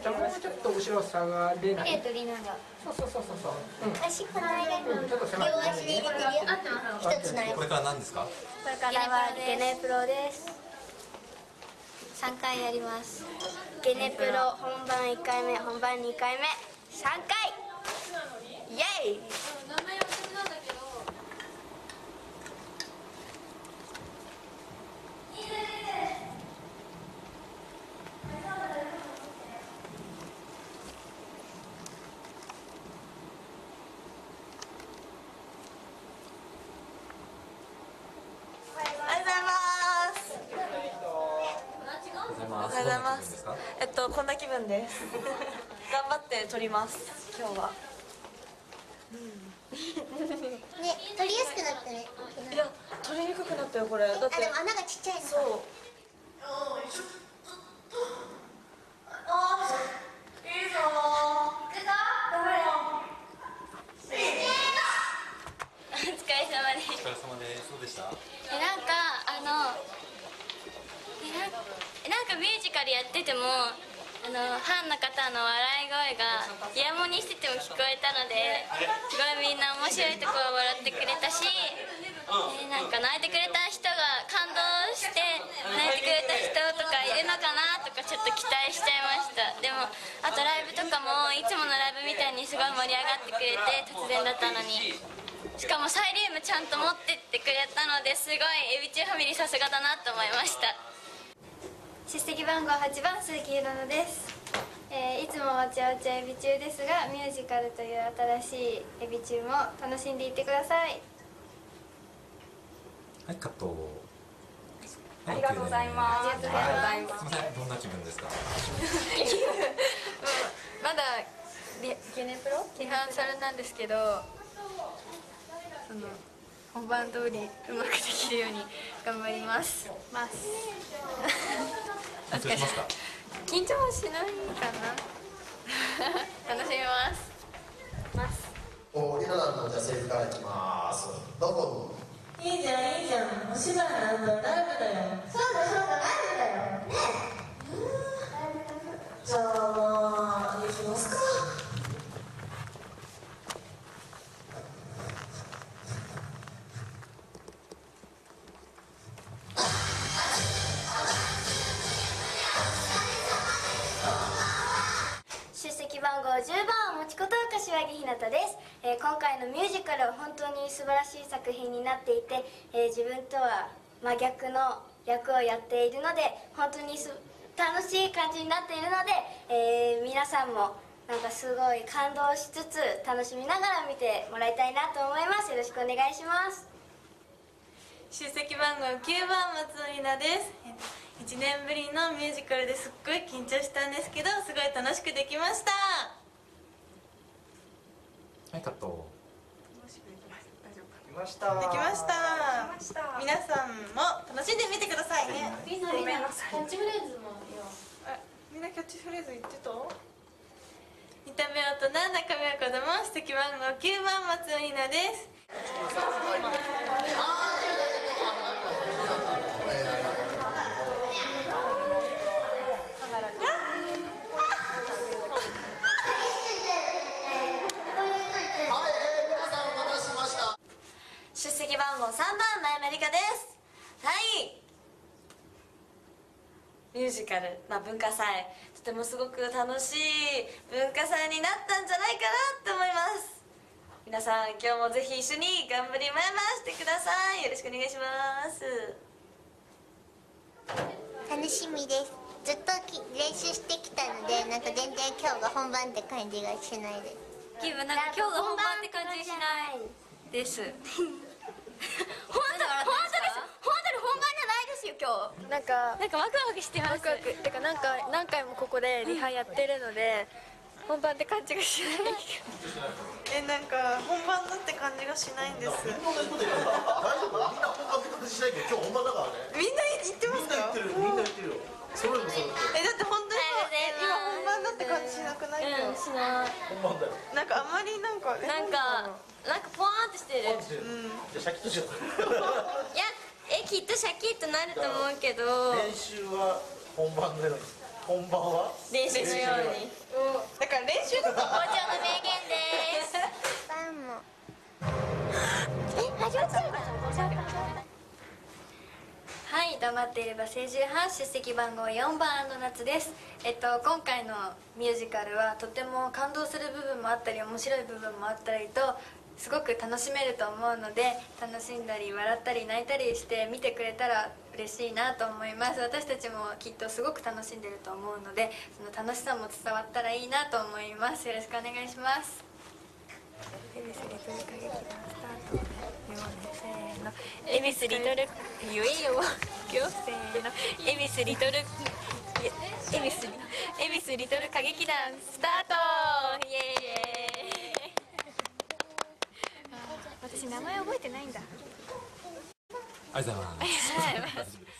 じゃあもうちょっと後ろ下がれない？手取りながらそうそうそうそうそう、うん、足この間にちょっと狭い両足で入れてるよ一つのやつ。これから何ですか？これからはゲネプロです。3回やります。ゲネプロ本番1回目本番2回目。3回！イエイおはようございます。おはようございますおはようございますどんな気分ですかえっとこんな気分です。頑張って撮ります。今日は。ね取りやすくなったねいや撮りにくくなったよこれ。だってあでも穴がちっちゃいのそう。お疲れ様ですお疲れ様ですそうでしたえなんかあのえなんなんかミュージカルやっててもあのファンの方の笑い声がイヤモニしてても聞こえたのですごいみんな面白いところ笑ってくれたし、えなんか泣いてくれた人が感動して泣いてくれた人とかいるのかなとかちょっと期待しちゃいましたでもあとライブとかもいつものライブみたいにすごい盛り上がってくれて突然だったのにしかもサイリウムちゃんと持ってったのですごいエビチューファミリーさすがだなと思いました。出席番号8番鈴木裕乃です、えーいつもわちゃわちゃエビチューですがミュージカルという新しいエビチューも楽しんでいってください。はいカット。ありがとうございます。ありがとうございす。みません。どんな気分ですか？まだゲゲネプロ？リハーサルなんですけどその本番通りうまくできるように頑張ります。ます。緊張しますか？緊張はしないかな。楽しみます。ます。おリナさんのじゃあセリフからいきます。どこ？いいじゃんいいじゃん。お芝居なんだ。ライブだよ。そうだそうだライブだよ。ねじゃあ行きますか。出席番号10番を持ちこと柏木ひなたです、えー今回のミュージカルは本当に素晴らしい作品になっていて、えー自分とは真逆の役をやっているので本当に楽しい感じになっているので、えー皆さんもなんかすごい感動しつつ楽しみながら見てもらいたいなと思います。よろしくお願いします。出席番号9番松尾里奈です。えっと1年ぶりのミュージカルですっごい緊張したんですけどすごい楽しくできました。はいカット来ましたできました。皆さんも楽しんでみてくださいね。みんなみんなキャッチフレーズもあみんなキャッチフレーズ言ってた見た目は大人中身は子供素敵番号9番松尾里奈です3番前まりかですはいミュージカル、まあ、文化祭とてもすごく楽しい文化祭になったんじゃないかなと思います。皆さん今日もぜひ一緒に頑張りまいましてください。よろしくお願いします。楽しみです。ずっとき練習してきたのでなんか全然今日が本番って感じがしないです。気分なんか今日が本番って感じしないです 本当本当です本当に本番じゃないですよ今日。なんかなんかワクワクしてます。ワクワク。てかなんか何回もここでリハやってるので本番って感じがしない。えなんか本番だって感じがしないんです。みんなでことで大丈夫？みんな本番って感じしないけど今日本番だからね。みんな言ってますか？みんな言ってるみんな言ってるよ。それもそれえだって本当にえ今本番だって感じしなくない？か、うんしない。本番だよ。なんかあんまりなんかなんかなんかポワーンとしてる。じゃあシャキッとしよう。いやえきっとシャキッとなると思うけど。練習は本番でのに本本番は？練習のように。だから練習校長の名言です。パンもえ始まってるはい黙っていれば清純派出席番号4番の夏です。えっと今回のミュージカルはとても感動する部分もあったり面白い部分もあったりとすごく楽しめると思うので楽しんだり笑ったり泣いたりして見てくれたら嬉しいなと思います。私たちもきっとすごく楽しんでると思うのでその楽しさも伝わったらいいなと思います。よろしくお願いします。恵比寿リトル言えよ今日せーの。恵比寿リトル恵比寿恵比寿リトル歌劇団スタート！イエーイ私名前覚えてないんだ。ありがとうございます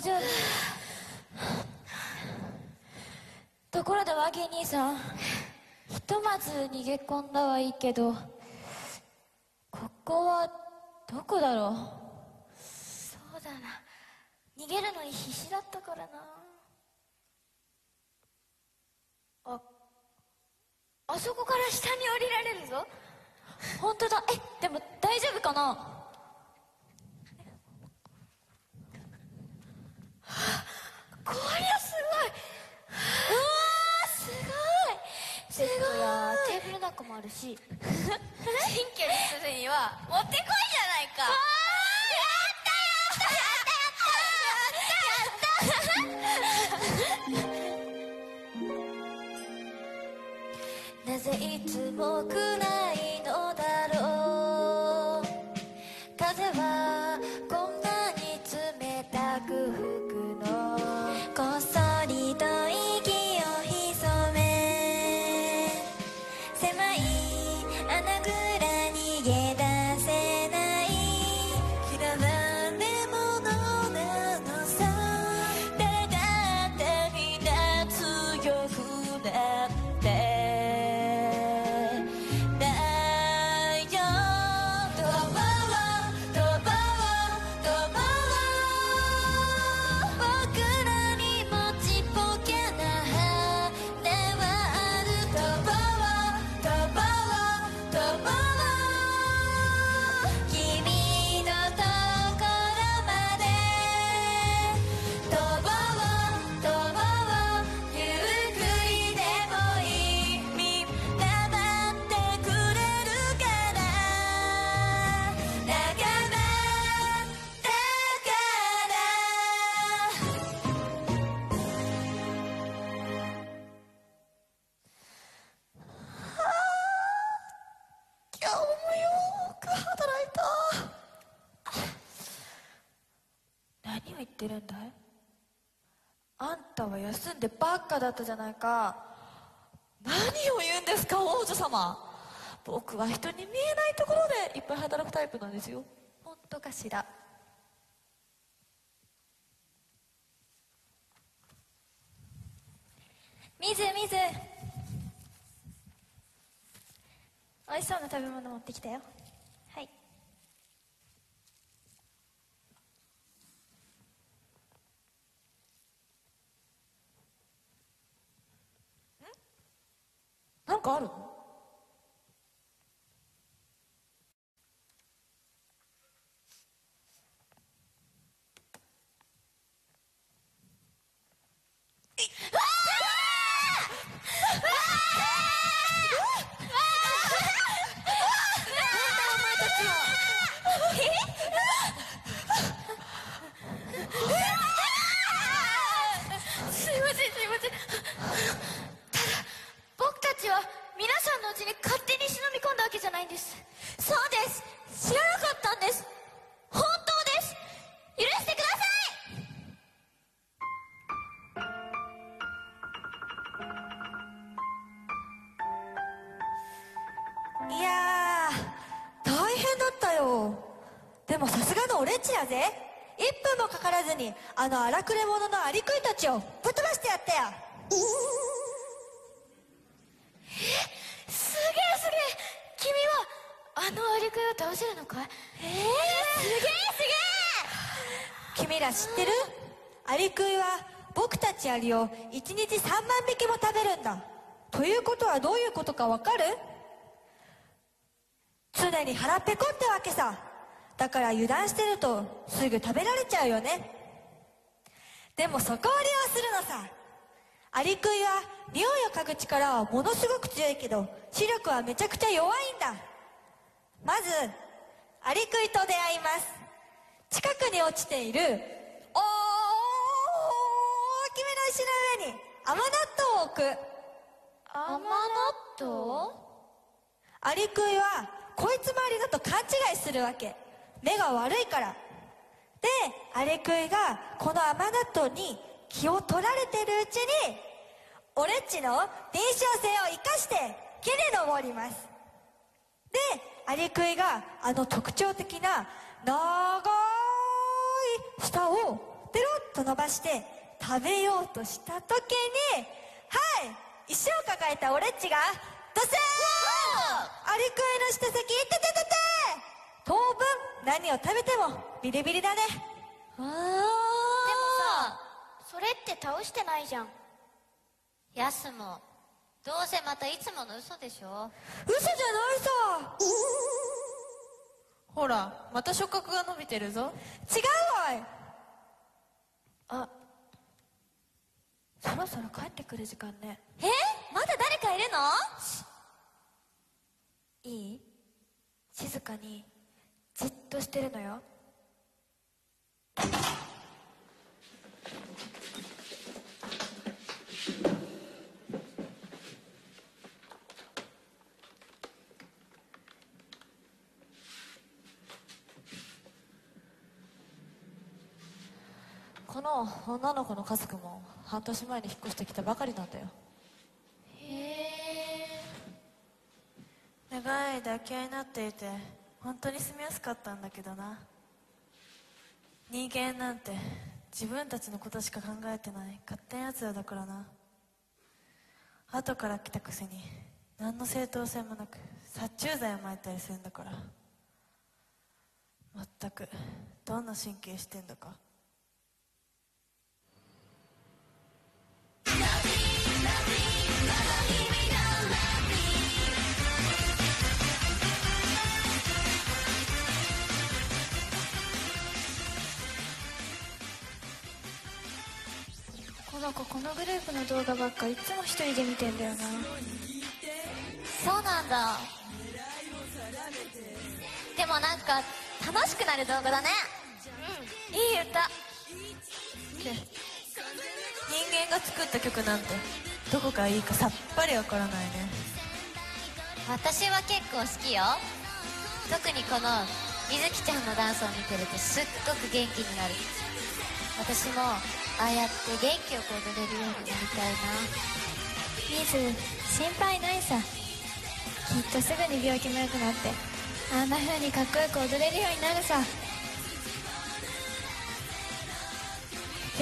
丈夫。ところでワギ兄さん。ひとまず逃げ込んだはいいけど。ってるんだい？あんたは休んでばっかだったじゃないか。何を言うんですか王女様。僕は人に見えないところでいっぱい働くタイプなんですよ。本当かしら。みずみず。美味しそうな食べ物持ってきたよはいなあの荒くれ者のアリクイたちをぶっ飛ばしてやったよ。すげえすげえ。君はあのアリクイを倒せるのかい？えー、すげえす君ら知ってる？アリクイは僕たちアリを1日3万匹も食べるんだ。ということはどういうことかわかる？常に腹ペコってわけさ。だから油断してるとすぐ食べられちゃうよねでもそこを利用するのさ。アリクイは匂いを嗅ぐ力はものすごく強いけど視力はめちゃくちゃ弱いんだ。まずアリクイと出会います。近くに落ちている大きめの石の上に甘納豆を置く。甘納豆アリクイはこいつもアリだと勘違いするわけ。目が悪いからでアリクイがこの甘納豆に気を取られてるうちに俺っちの伝承性を生かして木に登ります。でアリクイがあの特徴的な長い舌をペロッと伸ばして食べようとした時にはい石を抱えた俺っちがドスーン！アリクイの舌先いてててて！当分何を食べてもビリビリだね。あでもさそれって倒してないじゃん。ヤスもどうせまたいつもの嘘でしょ？嘘じゃないさ。ほらまた触覚が伸びてるぞ。違うわい。あそろそろ帰ってくる時間ね。え？まだ誰かいるの？いい？静かにじっとしてるのよこの女の子の家族も半年前に引っ越してきたばかりなんだよ。へえ。長い間空き家になっていて本当に住みやすかったんだけどな。人間なんて自分たちのことしか考えてない勝手なやつらだからな。後から来たくせに何の正当性もなく殺虫剤をまいたりするんだから。まったくどんな神経してんだか。子このグループの動画ばっかいつも一人で見てんだよな。そうなんだ。でもなんか楽しくなる動画だね。いい歌。人間が作った曲なんてどこがいいかさっぱりわからないね。私は結構好きよ。特にこのみずきちゃんのダンスを見てるとすっごく元気になる。私もああやって元気よく踊れるようになりたいな。ミズ心配ないさ。きっとすぐに病気も良くなって。あんな風にかっこよく踊れるようになるさ。い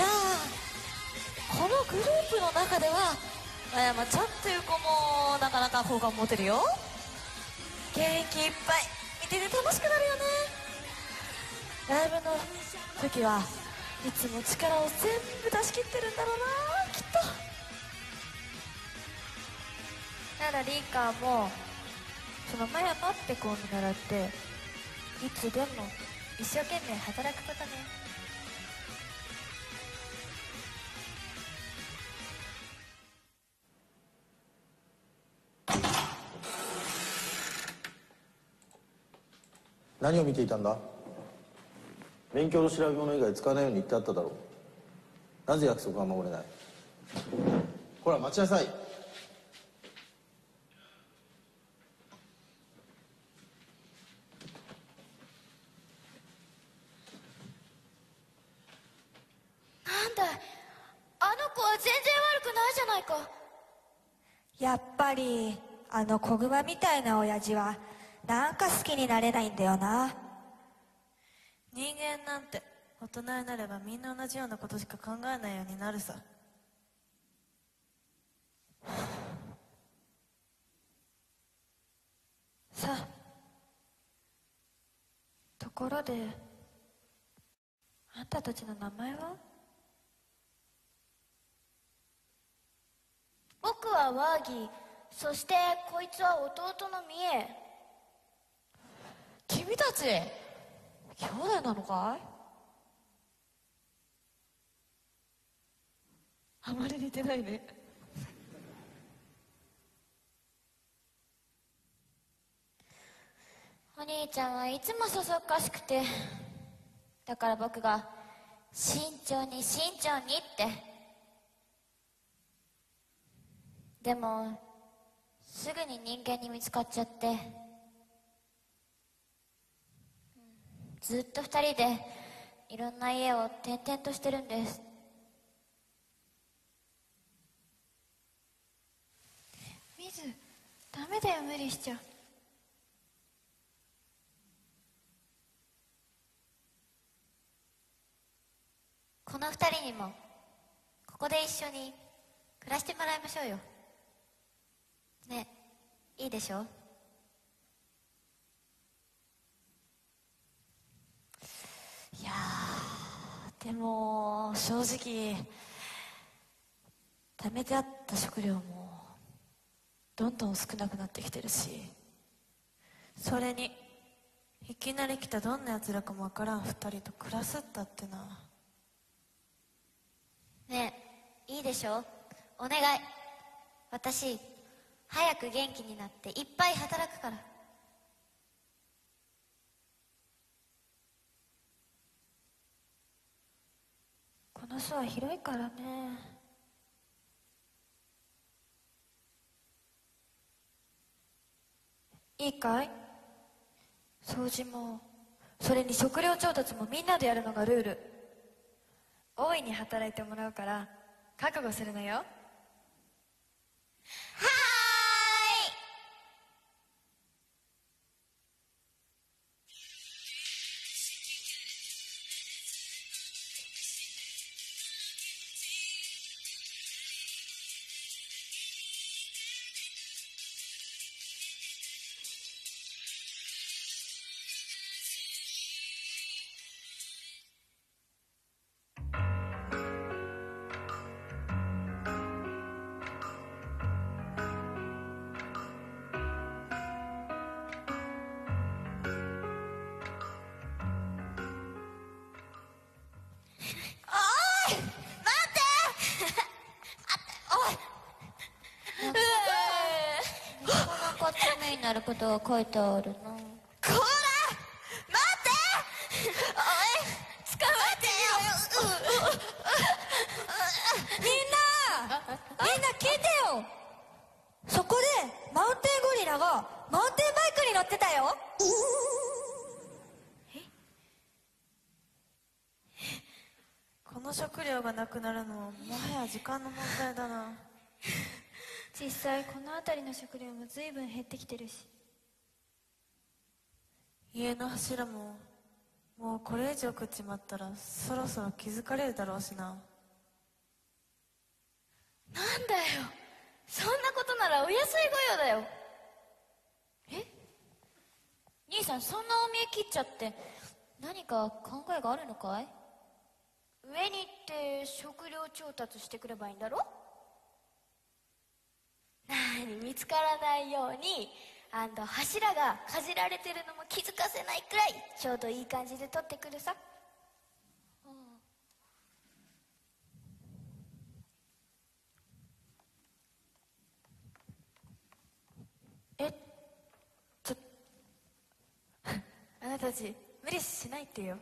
やーこのグループの中ではあやまちゃんという子もなかなか好感持てるよ。元気いっぱい。見てて楽しくなるよね。ライブの時はいつも力を全部出し切ってるんだろうなきっと。ならリーカーもそのマヤマって子を見習っていつでも一生懸命働くことね。何を見ていたんだ？勉強の調べ物以外使わないように言ってあっただろう。なぜ約束が守れない？ほら待ちなさい。なんだいあの子は全然悪くないじゃないか。やっぱりあの子グマみたいな親父はなんか好きになれないんだよな人間なんて大人になればみんな同じようなことしか考えないようになるさ。さあところであんたたちの名前は？僕はワーギーそしてこいつは弟のミエ君たち兄弟なのかい？あまり似てないね。お兄ちゃんはいつもそそっかしくてだから僕が慎重に慎重にって。でもすぐに人間に見つかっちゃってうんずっと二人でいろんな家を転々としてるんです。ミズダメだよ無理しちゃこの二人にもここで一緒に暮らしてもらいましょうよ。ねいいでしょ？いやでも正直貯めてあった食料もどんどん少なくなってきてるしそれにいきなり来たどんな奴らかもわからん二人と暮らすったってなねえいいでしょ？お願い。私早く元気になっていっぱい働くから。の巣は広いからね。いいかい？掃除もそれに食料調達もみんなでやるのがルール。大いに働いてもらうから覚悟するのよ。はい書いてあるな。こら！待って！おい捕まってよ。みんなみんな聞いてよ。そこでマウンテンゴリラがマウンテンバイクに乗ってたよ。この食料がなくなるのはもはや時間の問題だな。実際この辺りの食料も随分減ってきてるし家の柱ももうこれ以上食っちまったらそろそろ気づかれるだろうしな。なんだよ。そんなことならお安い御用だよ。え？兄さんそんなお見え切っちゃって何か考えがあるのかい？上に行って食料調達してくればいいんだろ？なに見つからないように。柱がかじられてるのも気づかせないくらいちょうどいい感じで取ってくるさ。えちょ あなたたち無理しないってよ。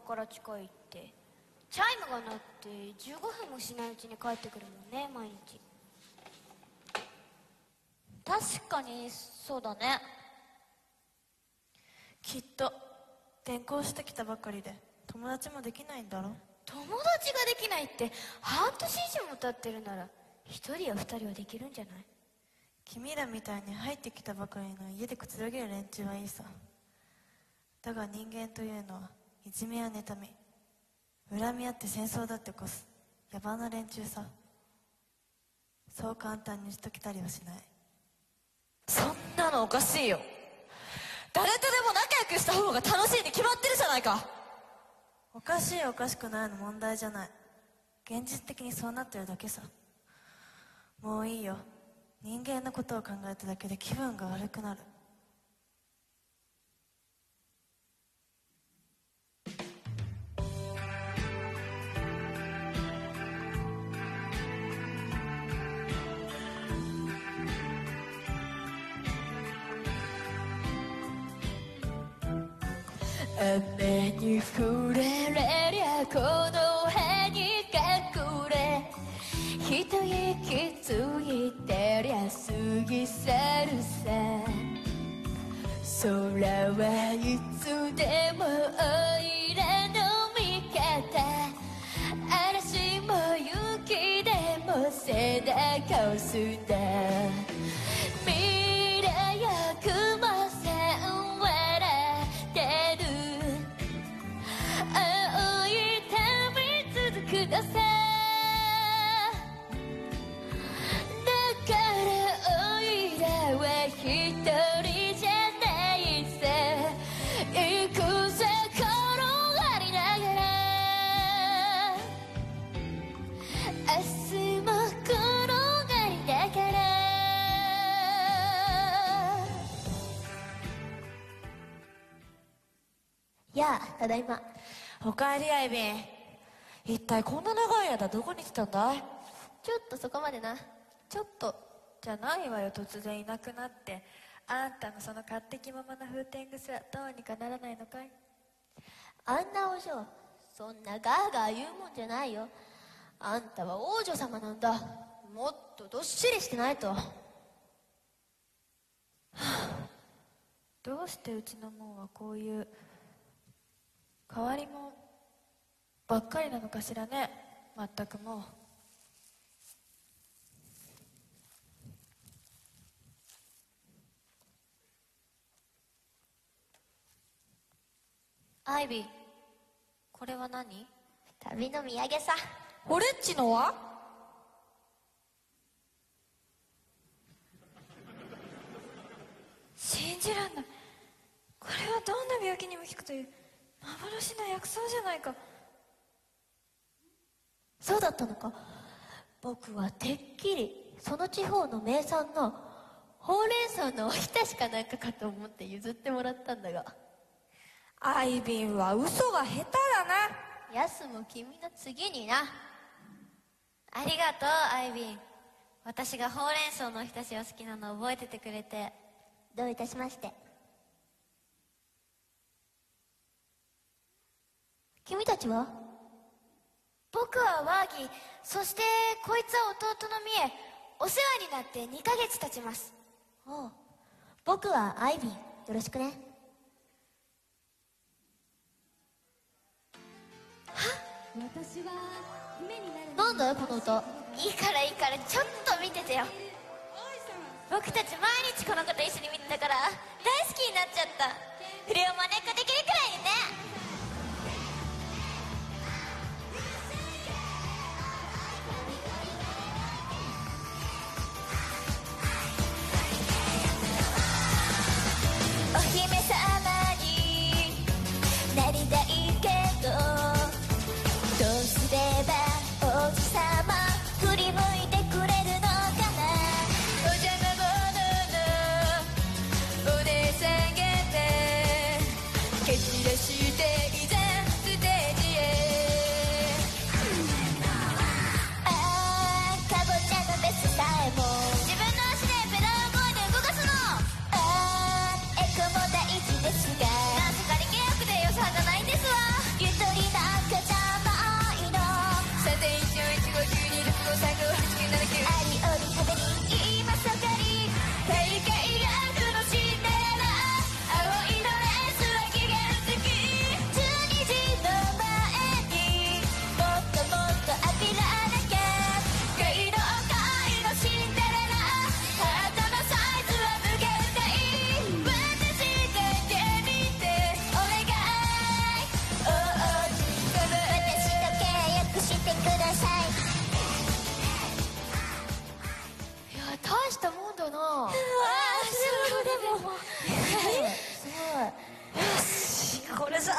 校から近いって。チャイムが鳴って15分もしないうちに帰ってくるもんね毎日。確かにそうだね。きっと転校してきたばかりで友達もできないんだろ？友達ができないって半年以上も経ってるなら一人や二人はできるんじゃない？君らみたいに入ってきたばかりの家でくつろげる連中はいいさ。だが人間というのはいじめや妬み恨み合って戦争だって起こす野蛮な連中さ。そう簡単にしとけたりはしない。そんなのおかしいよ。誰とでも仲良くした方が楽しいに決まってるじゃないか。おかしいおかしくないの問題じゃない。現実的にそうなってるだけさ。もういいよ。人間のことを考えただけで気分が悪くなる。雨に触れれりゃこの辺に隠れ。一息ついてりゃ過ぎ去るさ。空はいつでもおいらの味方。嵐も雪でも背中を押すんだ。ただいま。おかえりアイビン一体こんな長い間どこに来たんだい？ちょっとそこまでな。ちょっと。じゃないわよ突然いなくなって。あんたのその勝手気ままな風天癖はどうにかならないのかい？あんなお嬢そんなガーガー言うもんじゃないよ。あんたは王女様なんだ。もっとどっしりしてないと。どうしてうちの門はこういう変わり者ばっかりなのかしらね。まったくもう。アイビーこれは何？旅の土産さ。俺っちのは？信じらんない。これはどんな病気にも効くという幻の薬草じゃないか。そうだったのか。僕はてっきりその地方の名産のほうれん草のおひたしかなんかかと思って譲ってもらったんだが。アイビンは嘘が下手だな。ヤスも君の次にな。ありがとうアイビン。私がほうれん草のおひたしを好きなの覚えててくれて。どういたしまして君たちは？僕はワーギーそしてこいつは弟のミエお世話になって2ヶ月経ちます。おう。僕はアイビンよろしくね。なんだよこの歌。いいからいいからちょっと見ててよ。僕たち毎日この子と一緒に見てたから大好きになっちゃった。不良真似っこできるくらいにね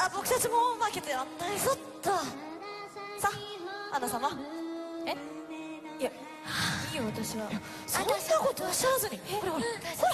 ゃあ僕たちも負けてらんないぞっと。さあアナ様。え？いやいいよ私は。そんなことはしゃらずに。ほらほら。ほら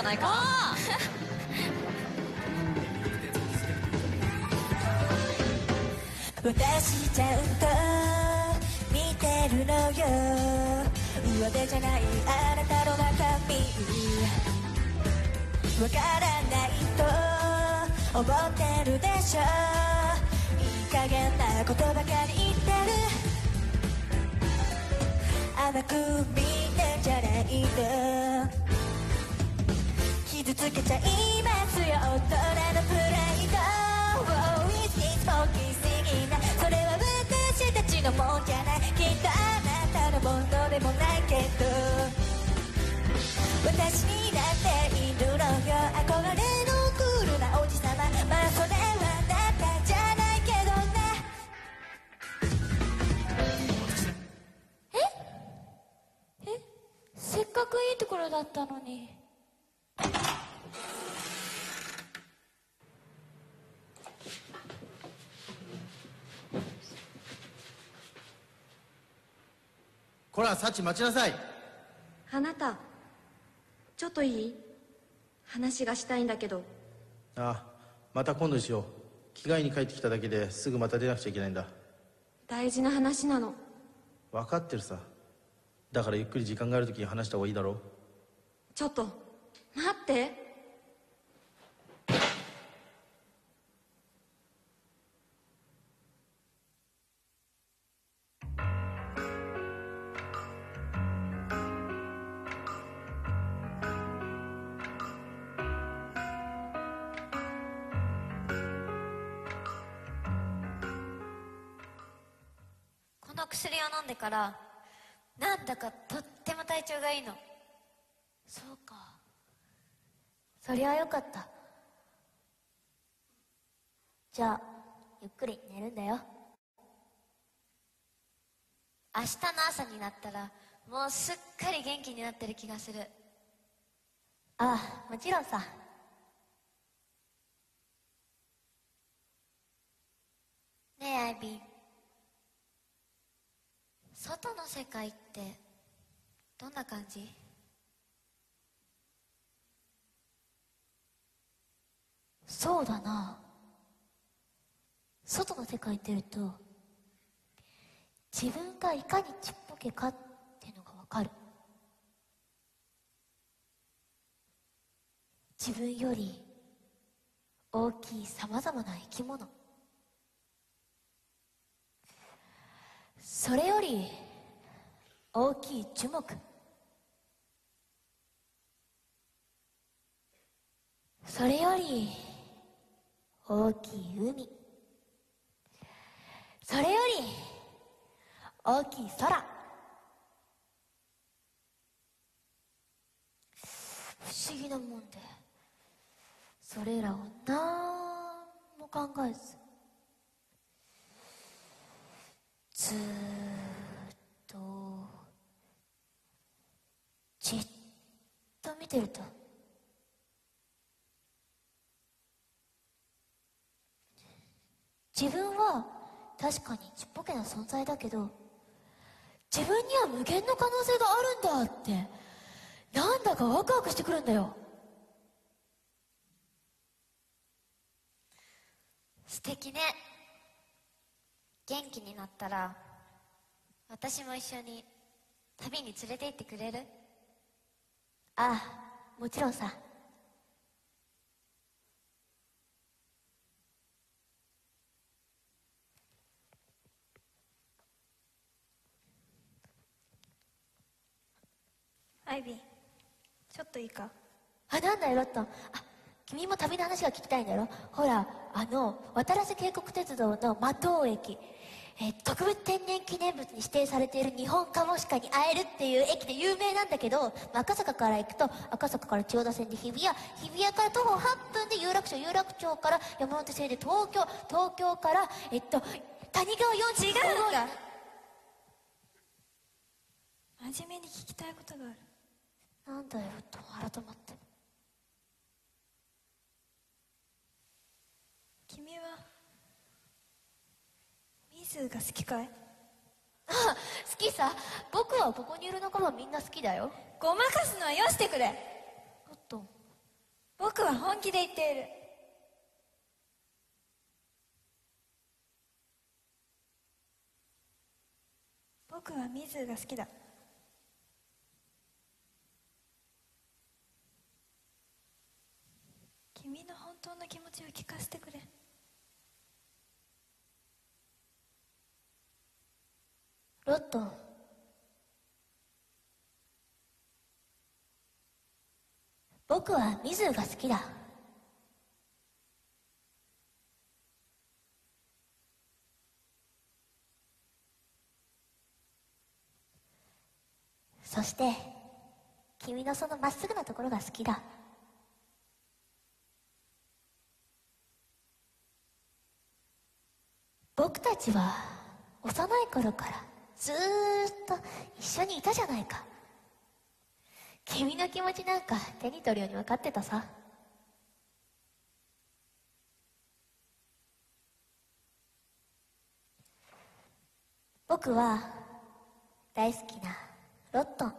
ゃないか。私ちゃんと見てるのよ。上手じゃないあなたの中身。わからないと思ってるでしょ。いい加減なことばかり言ってる。甘く見てんじゃないの傷つけちゃいますよ。大人のプライド Oh, it's it's smoky すぎなそれは私たちのもんじゃないきっとあなたのものでもないけど。私になっているのよ憧れのクールなおじさま。まあそれはあなたじゃないけどね。え？せっかくいいところだったのにこらサチ待ちなさい。あなたちょっといい？話がしたいんだけど。あまた今度にしよう。着替えに帰ってきただけですぐまた出なくちゃいけないんだ。大事な話なの。分かってるさ。だからゆっくり時間がある時に話した方がいいだろう。ちょっと待ってからなんだかとっても体調がいいの。そうか。そりゃよかった。じゃあゆっくり寝るんだよ。明日の朝になったらもうすっかり元気になってる気がする。ああもちろんさ。ねえアイビー。外の世界ってどんな感じ？そうだな。外の世界って言うと自分がいかにちっぽけかっていうのがわかる。自分より大きいさまざまな生き物。それより大きい樹木。それより大きい海。それより大きい空。不思議なもんで。それらをなんも考えずずーっとじっと見てると。自分は確かにちっぽけな存在だけど自分には無限の可能性があるんだってなんだかワクワクしてくるんだよ。素敵ね。元気になったら私も一緒に旅に連れて行ってくれる？ああもちろんさ。アイビーちょっといいか？あなんだよロット。ンあ君も旅の話が聞きたいんだろほらあの渡良瀬渓谷鉄道の馬頭駅えー特別天然記念物に指定されている日本カモシカに会えるっていう駅で有名なんだけど赤坂から行くと赤坂から千代田線で日比谷日比谷から徒歩8分で有楽町有楽町から山手線で東京東京からえっと谷川45違うんだ。真面目に聞きたいことがある。なんだよロットン改まって。君はミズが好きかい？あ好きさ。僕はここにいる仲間みんな好きだよ。ごまかすのはよしてくれ。ロットン僕は本気で言っている。僕はミズが好きだ。君の本当の気持ちを聞かせてくれロット。ン僕はミズーが好きだ。そして君のそのまっすぐなところが好きだ。僕たちは幼い頃からずーっと一緒にいたじゃないか。君の気持ちなんか手に取るように分かってたさ。僕は大好きなロットン。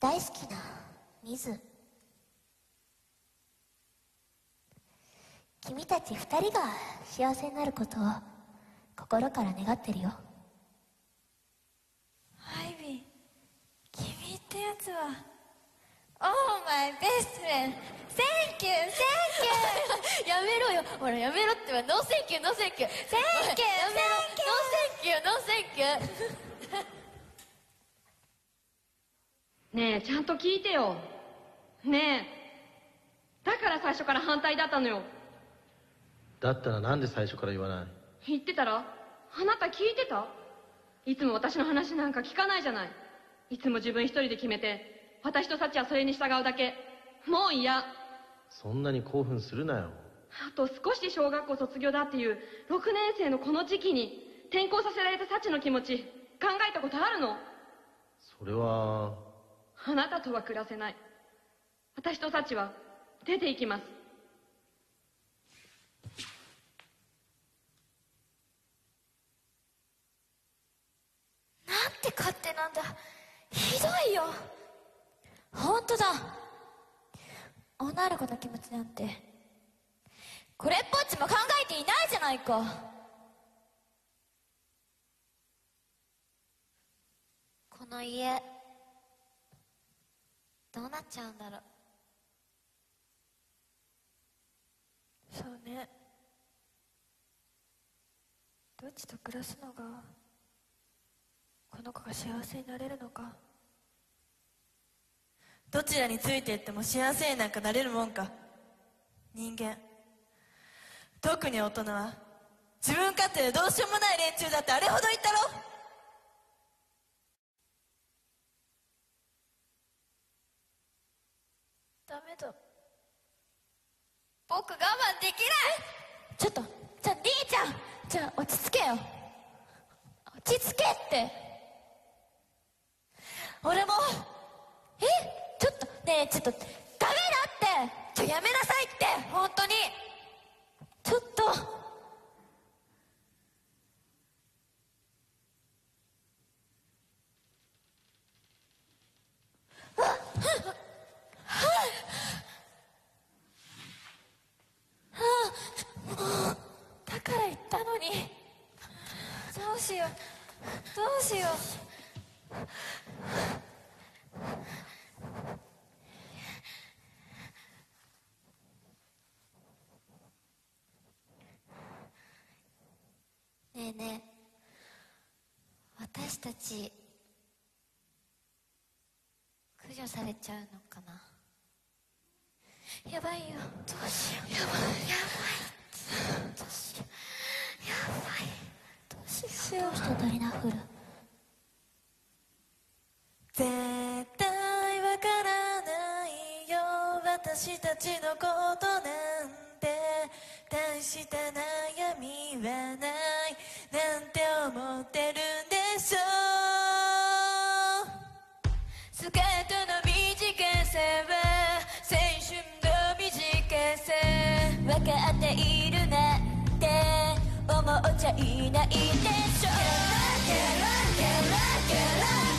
大好きなミズ。君たち二人が幸せになることを。心から願ってるよ。アイビー君ってやつは Oh my best friend. Thank you Thank you. やめろよ。ほらやめろって言わノーセンキューノーセンキュー Thank you. やめろ。 No thank you no thank youねえちゃんと聞いてよ。ねえだから最初から反対だったのよ。だったらなんで最初から言わない？言ってたらあなた聞いてた？いつも私の話なんか聞かないじゃない。いつも自分一人で決めて私とサチはそれに従うだけ。もう嫌。あそんなに興奮するなよ。と少しで小学校卒業だっていう6年生のこの時期に転校させられたサチの気持ち考えたことあるの？それはあなたとは暮らせない。私とサチは出て行きますて勝手なんだ。ひどいよ。本当だ。女の子の気持ちなんて。これっぽっちも考えていないじゃないか。この家どうなっちゃうんだろう。そうね。どっちと暮らすのがこの子が幸せになれるのか？どちらについていっても幸せになんかなれるもんか？人間。特に大人は自分勝手でどうしようもない連中だってあれほど言ったろ？ダメだ。僕我慢できない。ちょっと。じゃあ兄ちゃん。じゃあ落ち着けよ。落ち着けって俺もえちょっとねえちょっとダメだってちょやめなさいって本当にちょっとだから言ったのにどうしようどうしようねえねえ私たち駆除されちゃうのかな？やばいよ。どうしよう。やばい。やばいどうしよう。やばい。どうしよう。どうしたダリナフル絶対わからないよ私たちのことなんて大した悩みはない。なんて思ってるんでしょうスカートの短さは青春の短さ分かっているなんて思っちゃいないでしょ。ゲラゲラゲラゲラ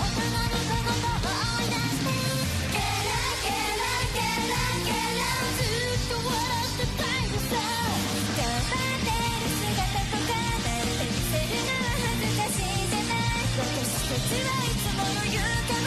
ちはいつもの勇敢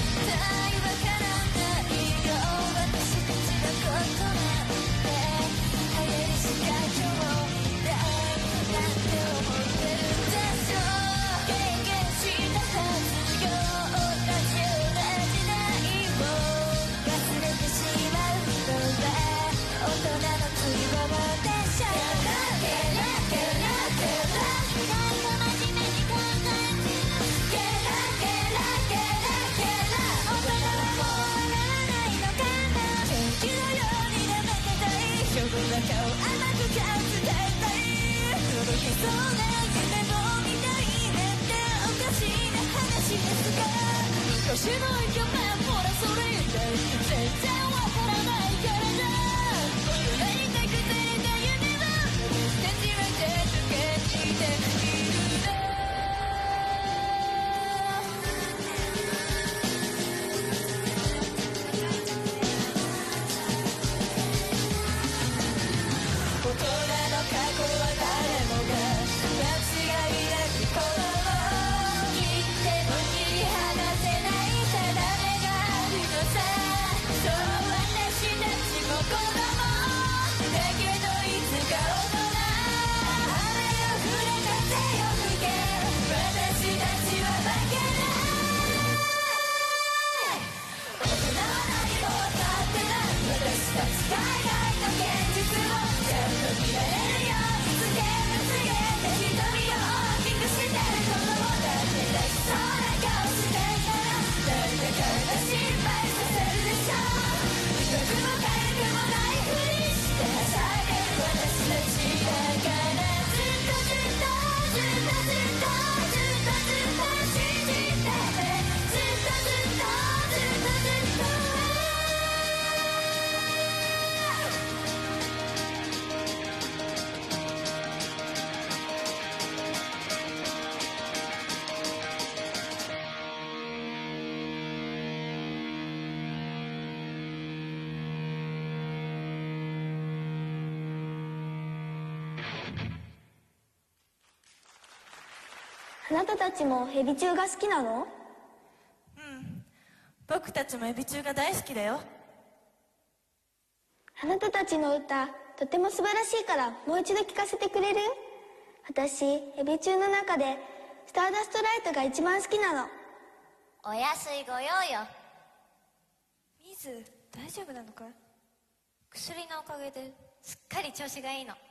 絶なたたちもヘビ中が好きなの？僕たちもエビ中が大好きだよ。あなたたちの歌とても素晴らしいからもう一度聞かせてくれる？私エビ中の中でスターダストライトが一番好きなの。お安いご用よ。ミズ大丈夫なのか？薬のおかげですっかり調子がいいの「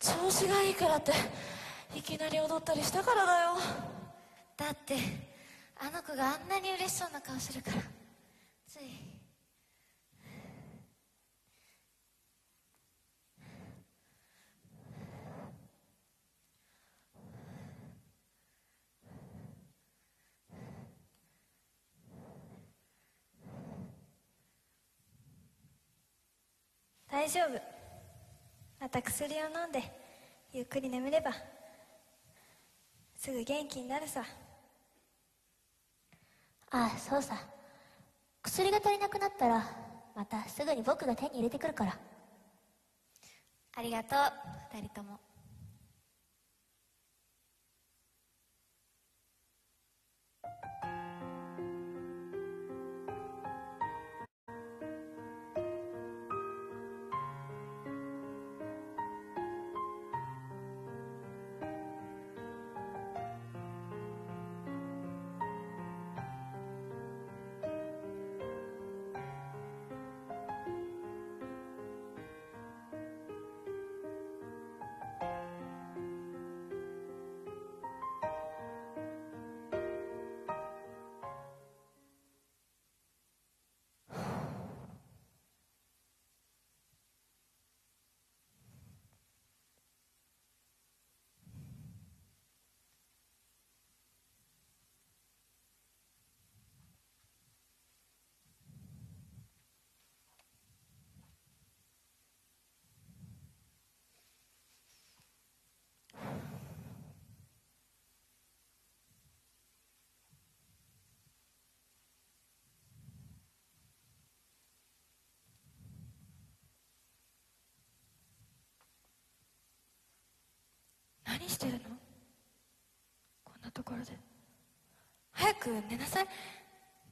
調子がいいからっていきなり踊ったりしたからだよ。だってあの子があんなに嬉しそうな顔するから。つい。大丈夫。また薬を飲んでゆっくり眠ればすぐ元気になるさ。ああそうさ。薬が足りなくなったらまたすぐに僕が手に入れてくるから。ありがとう二人ともしてるの？こんなところで。早く寝なさい。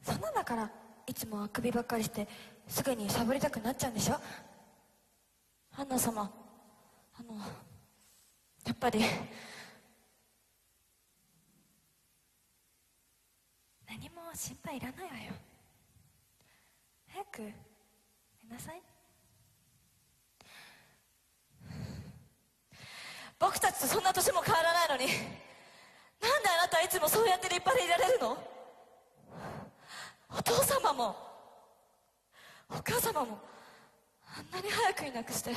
そんなんだからいつもあくびばっかりしてすぐにサボりたくなっちゃうんでしょ？アンナ様。あのやっぱり。何も心配いらないわよ。早く寝なさい。僕たちとそんな年も変わらないのになんであなたはいつもそうやって立派でいられるの？お父様もお母様もあんなに早くいなくして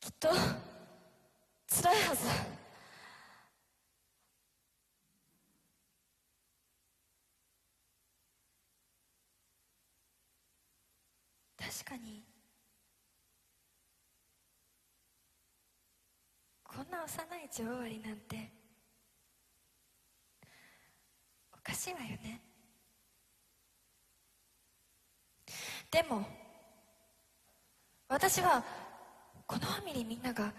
きっと辛いはず。確かに。こんな幼い女王アリなんておかしいわよね。でも私はこのファミリーみんなが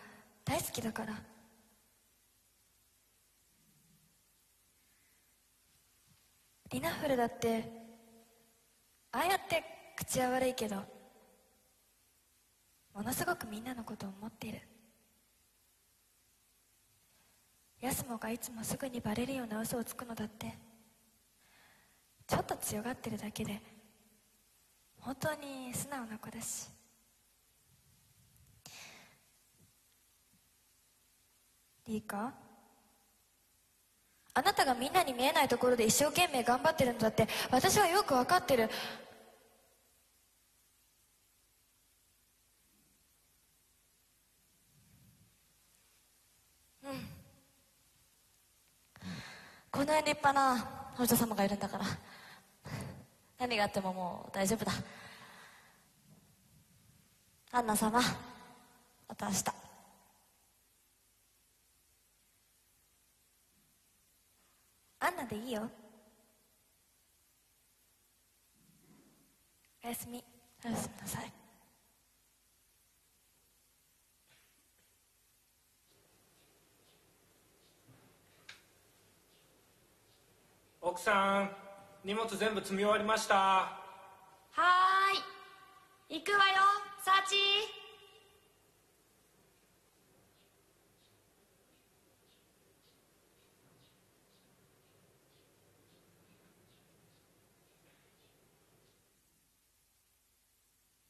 大好きだからリナフルだってああやって口は悪いけどものすごくみんなのことを思っている。ヤスモがいつもすぐにバレるような嘘をつくのだって。ちょっと強がってるだけで本当に素直な子だし。いいかあなたがみんなに見えないところで一生懸命頑張ってるんだって私はよく分かってる。こんなに立派なお嬢様がいるんだから。何があってももう大丈夫だ。アンナ様また明日。アンナでいいよ。おやすみ。おやすみなさい。奥さん荷物全部積み終わりました。はーい。行くわよサーチ。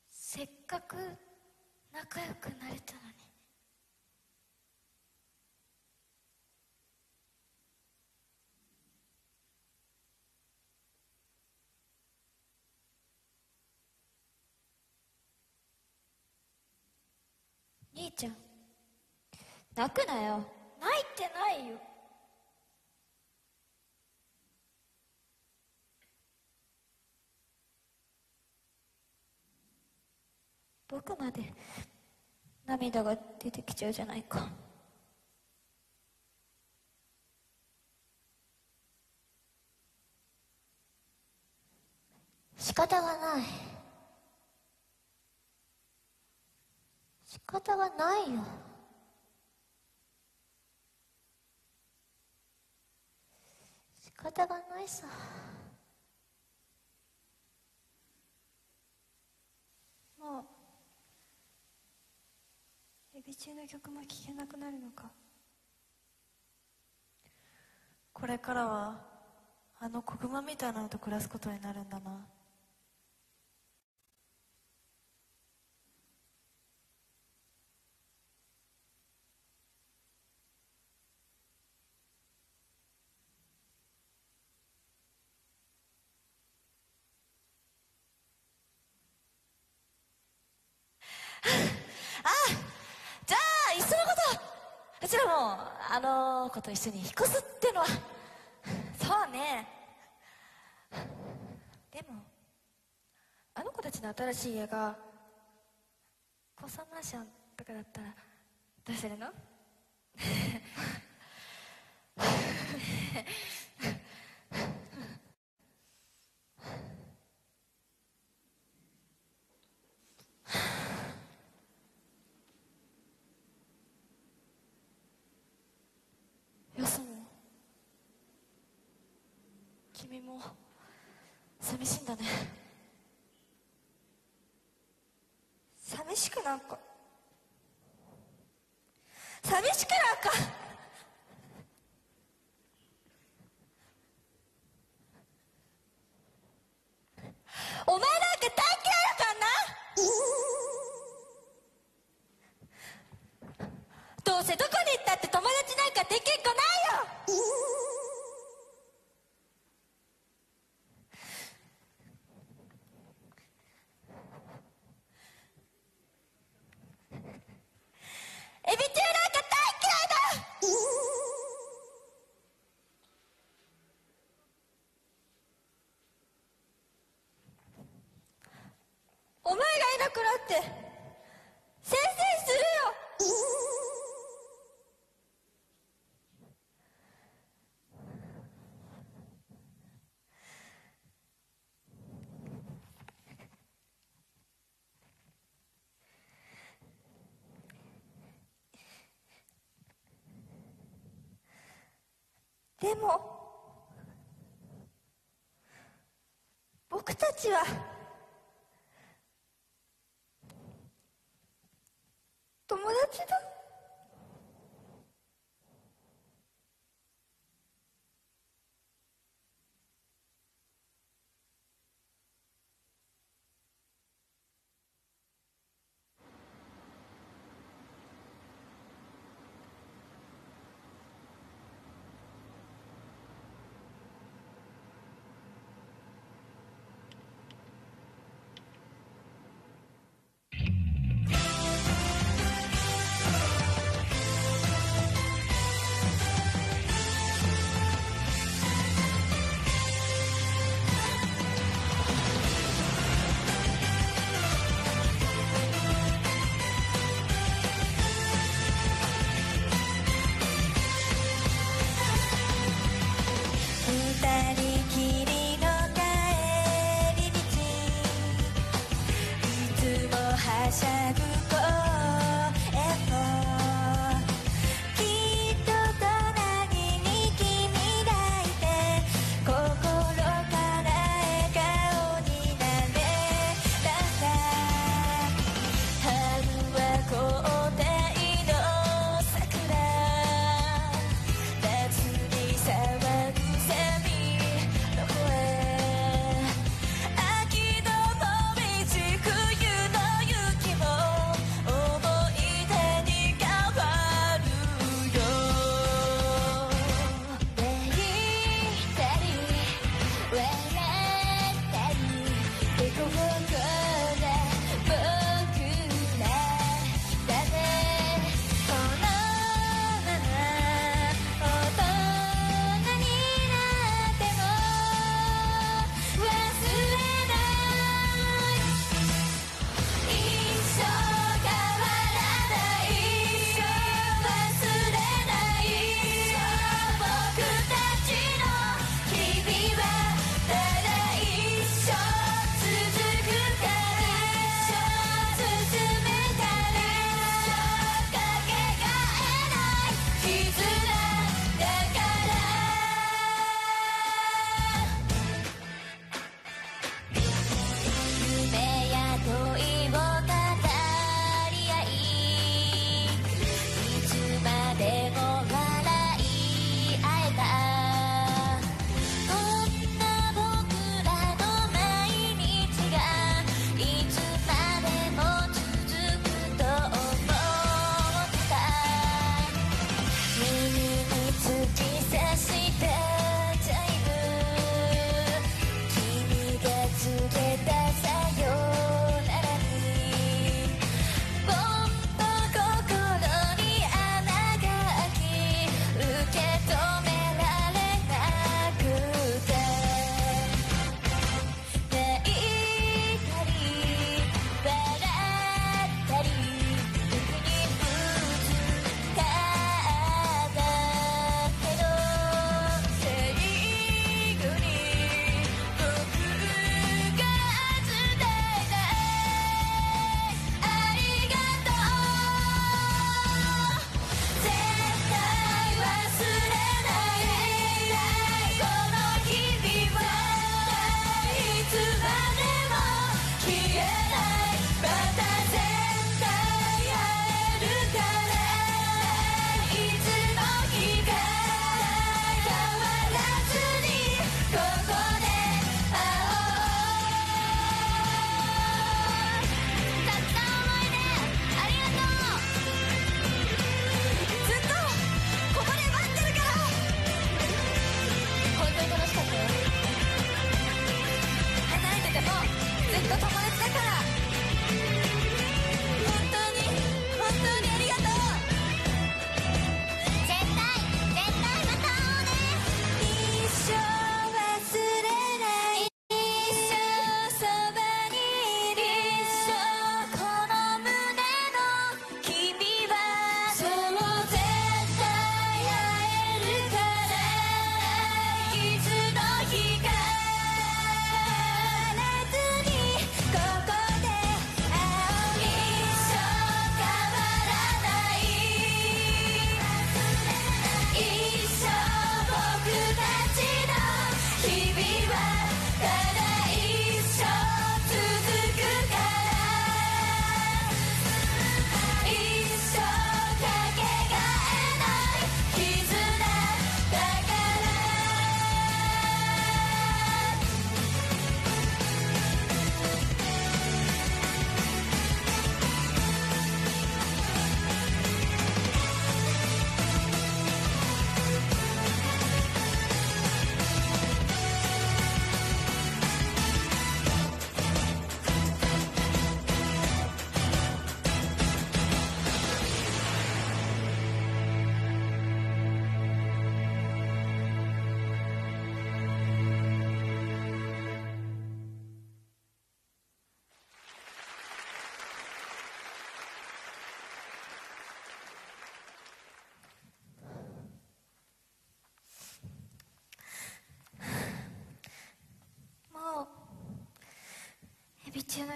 せっかく仲良くなれたのに兄ちゃん。泣くなよ。泣いてないよ。僕まで涙が出てきちゃうじゃないか。仕方がない。仕方がないよ。仕方がないさ。もうエビ中の曲も聴けなくなるのか。これからはあの子熊みたいなのと暮らすことになるんだなあじゃあいっそのことうちらもあの子と一緒に引っ越すってのは。そうね。でもあの子たちの新しい家が高層マンションとかだったらどうするの よそも君も寂しいんだね。寂しくなんか。寂しくなんか。お前なんか大嫌いだからな。どうせどこに行ったって友達なんかできっこないよエビ中なんか大嫌いだお前がいなくなって先生するよでも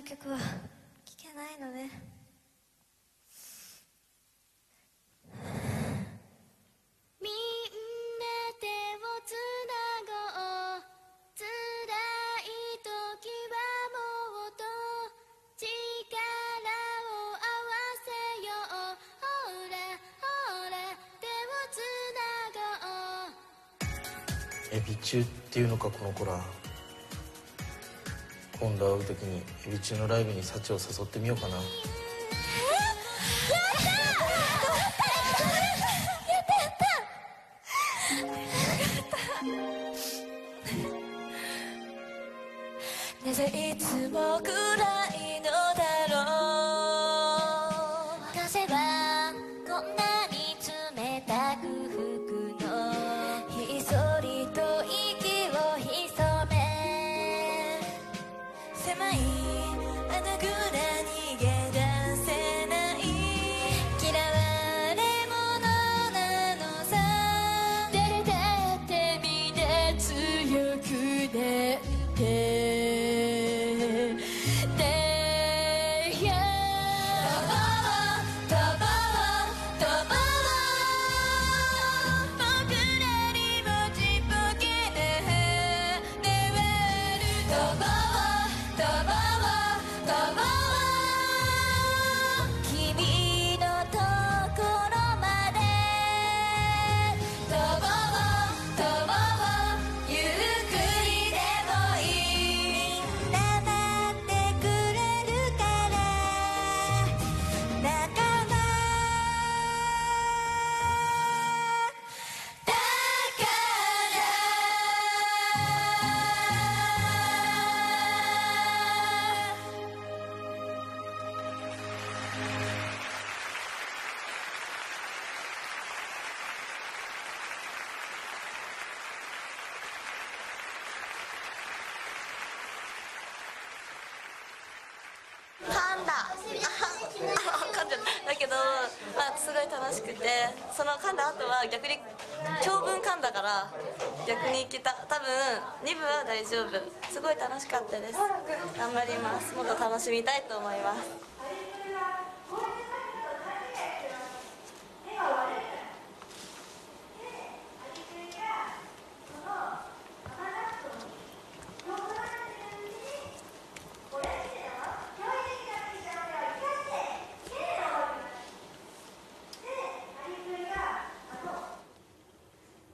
曲は聴けないので みんな手をつなごう。辛い時はもっと力を合わせよう。ほらほら手をつなごう。エビ中っていうのかこの子ら。今度会う時にエビ中のライブに幸を誘ってみようかな。なみたいと思います。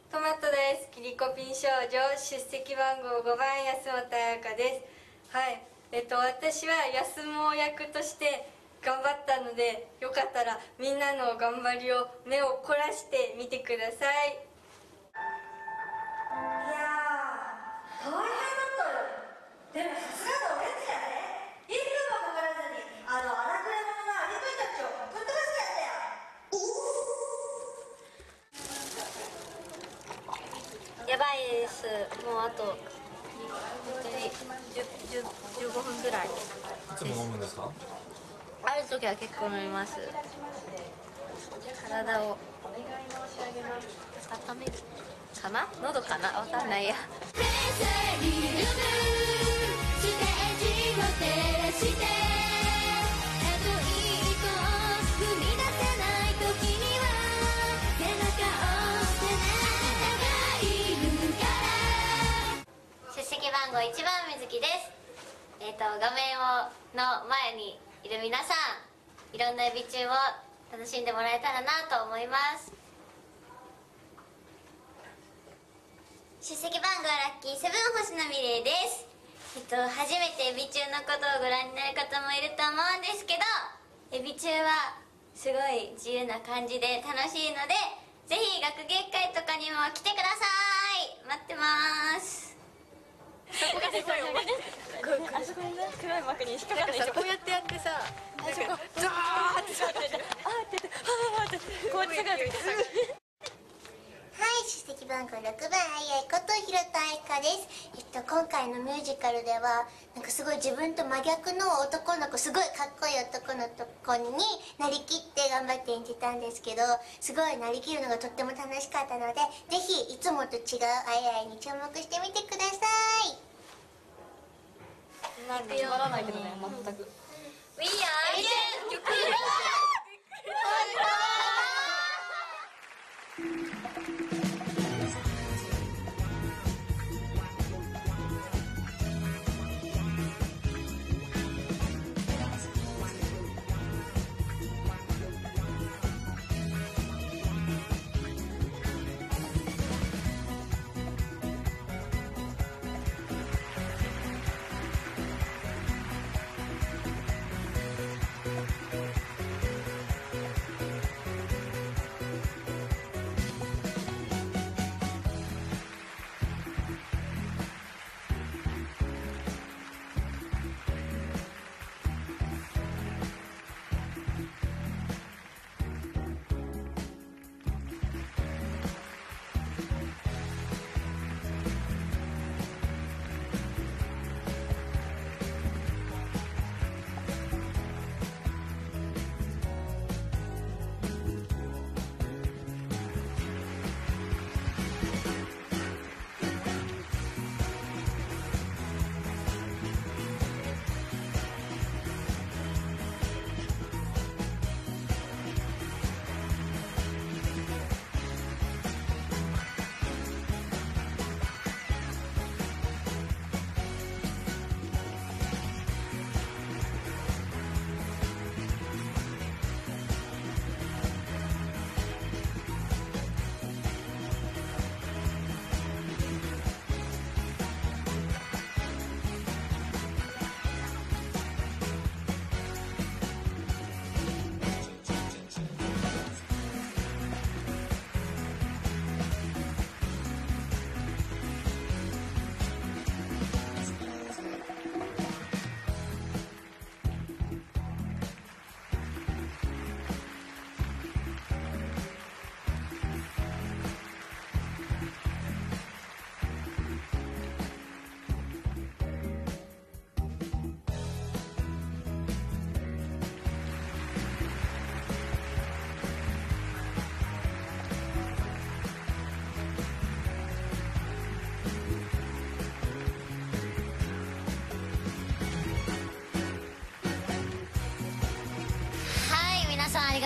トマトです。キリコピン少女。出席番号5番安本彩香です。はい。えっと私は安も役として頑張ったのでよかったらみんなの頑張りを目を凝らして見てください。いやー大変だったよ。でもさすがの俺たちやね1分もかからずにあの荒くれ者のアリクイたちをぶっ飛ばしてやったよ。やばいです。もうあと本当に10 10 15分ぐらい。いつも飲むんですか？ある時は結構飲みます。体を。温めるかな？喉かな？わかんないや出席番号1番水木です。えっ、と画面をの前にいる皆さんいろんなエビ中を楽しんでもらえたらなと思います。出席番号ラッキーセブン星野美玲です。えっと初めてエビ中のことをご覧になる方もいると思うんですけどエビ中はすごい自由な感じで楽しいのでぜひ学芸会とかにも来てください。待ってます。そこがすごい重いあそこにね黒い幕に引っかかこうやってやってさあそこザーってさってあーってあーってこうやって下がるとさはい、出席番号6番、あいあいこと広田愛花です。えっと、今回のミュージカルでは、なんかすごい自分と真逆の男の子、すごいかっこいい男の子になりきって頑張って演じたんですけど、すごいなりきるのがとっても楽しかったので、ぜひいつもと違うあいあいに注目してみてください。なんかつまらないけどね全く We are 曲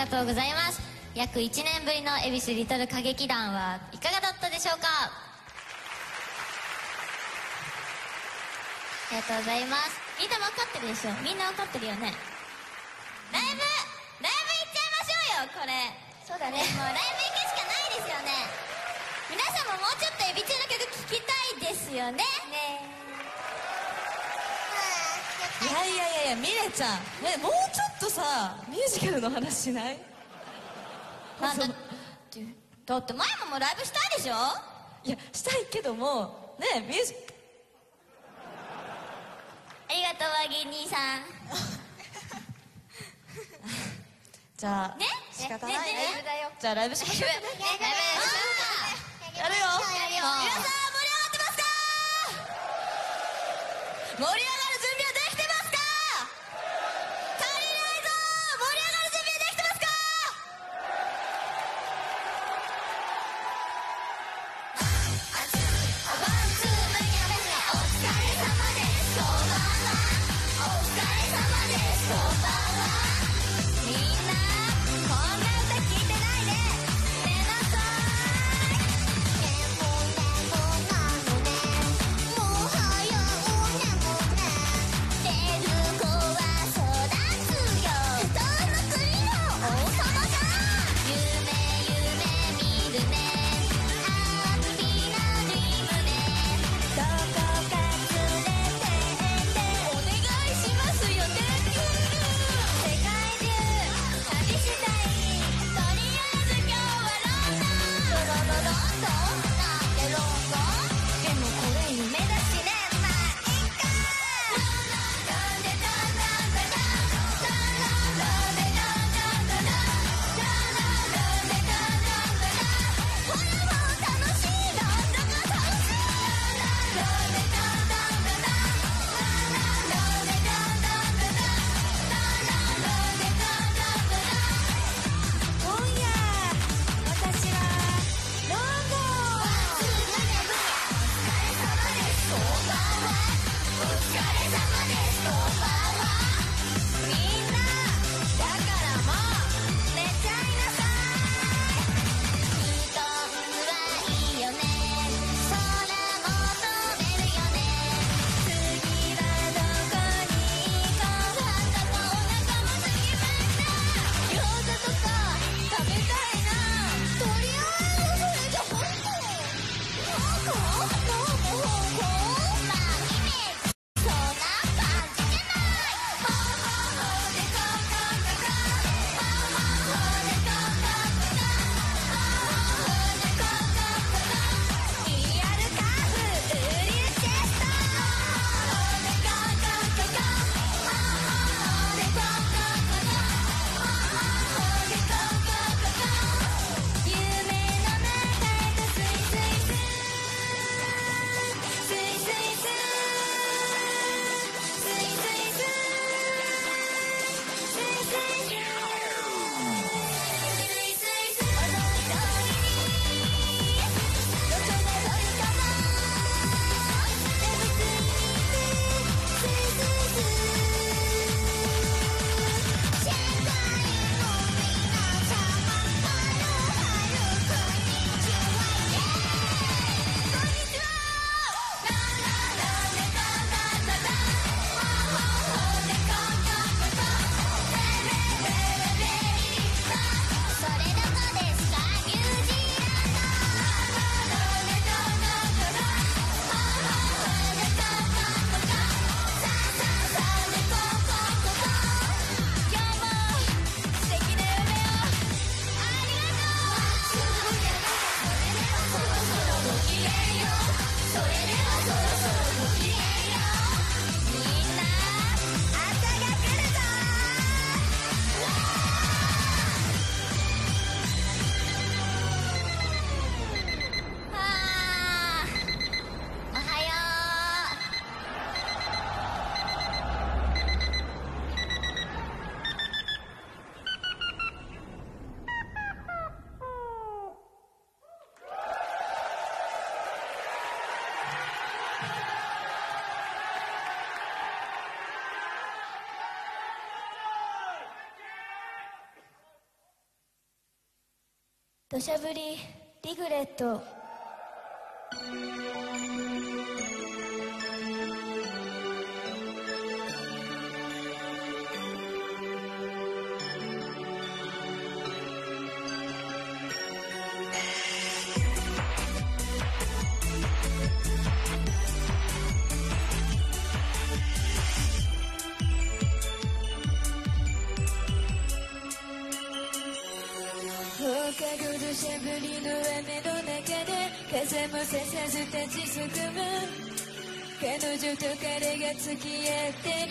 がとうございます。約1年ぶりの恵比寿リトル歌劇団はいかがだったでしょうか？ありがとうございます。みんな分かってるでしょ？みんな分かってるよね？ライブライブ行っちゃいましょうよこれ。そうだね。もうライブ行くしかないですよね。皆さんももうちょっとエビ中の曲聴きたいですよね。ね。いやいやいやいやミレちゃん。ねもうちょっとさミュージカルの話しない？なんだってだって前ももうライブしたいでしょ？いやしたいけどもねミュージありがとう和銀兄さん。じゃあね？仕方ないね。じゃあライブしましょう。ライブライブやるよ。やるよ。皆さん盛り上がってますか？盛り上が土砂降りリグレット。Siete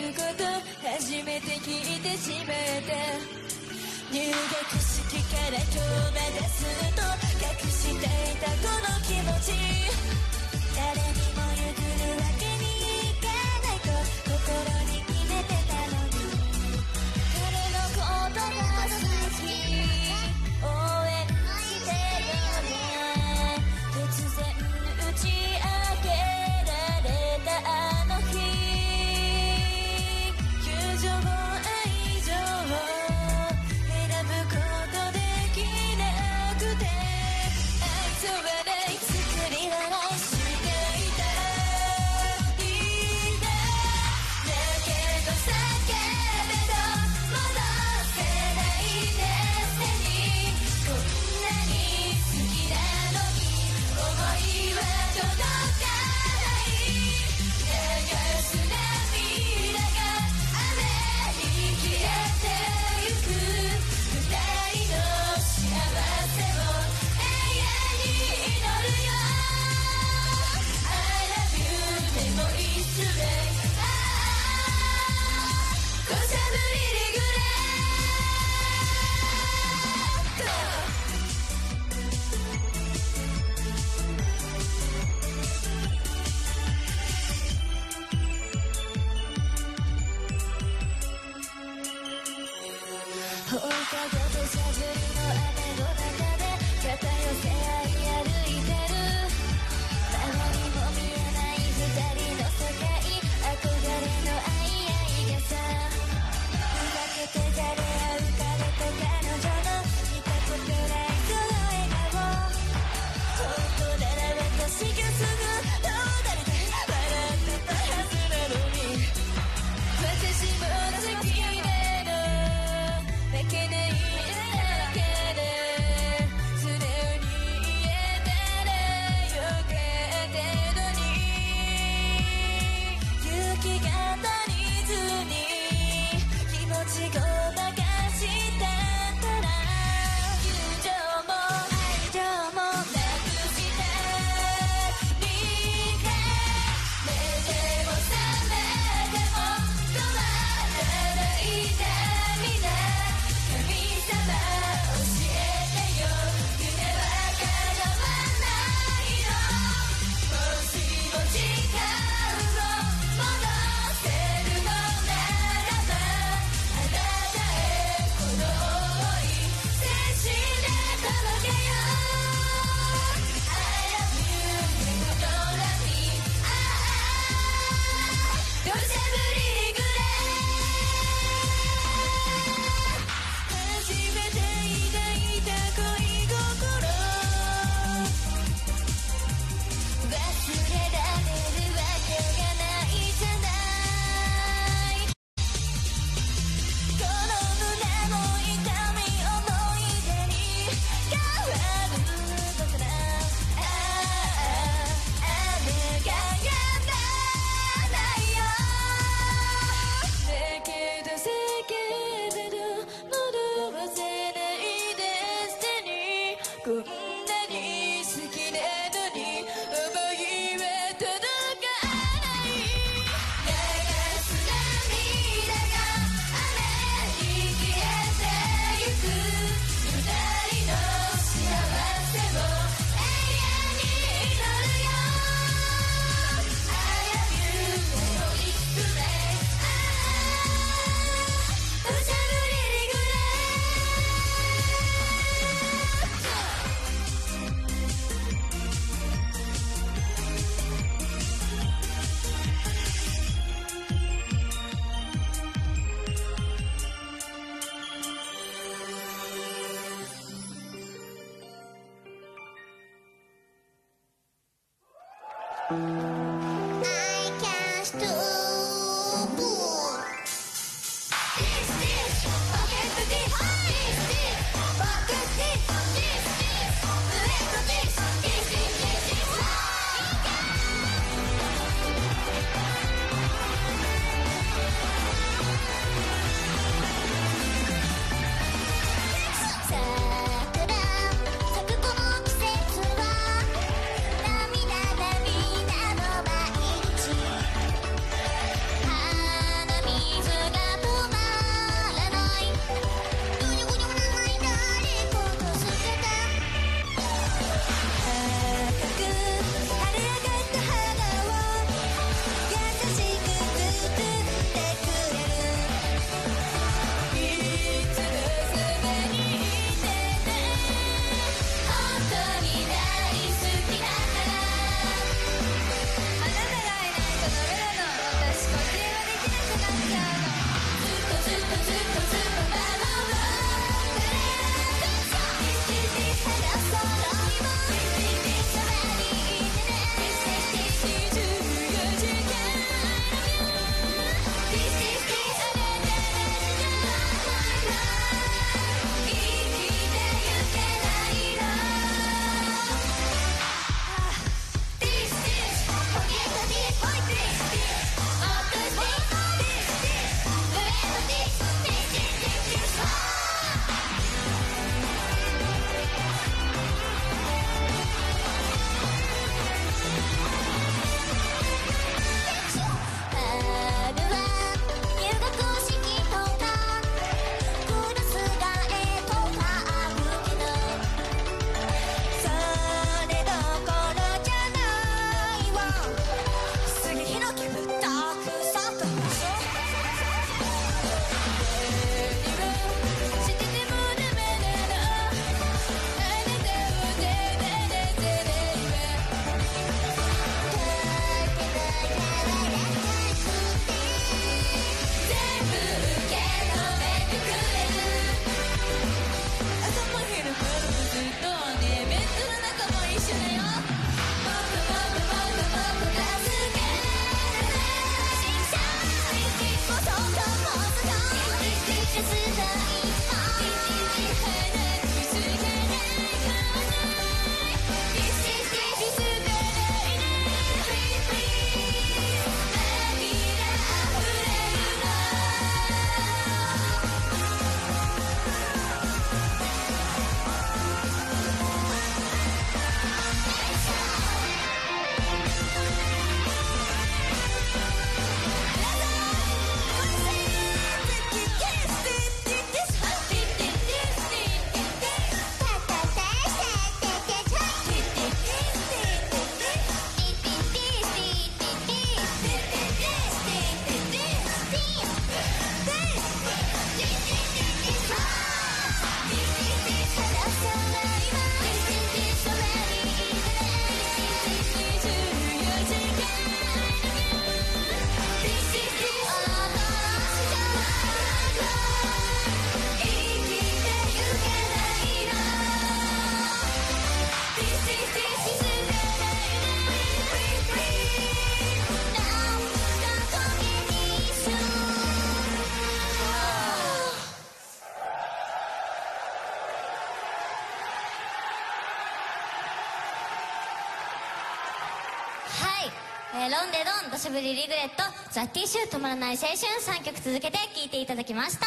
はい、えーロンデドン、土砂降りリグレット、ザ・ティッシュ、止まらない青春3曲続けて聴いていただきました。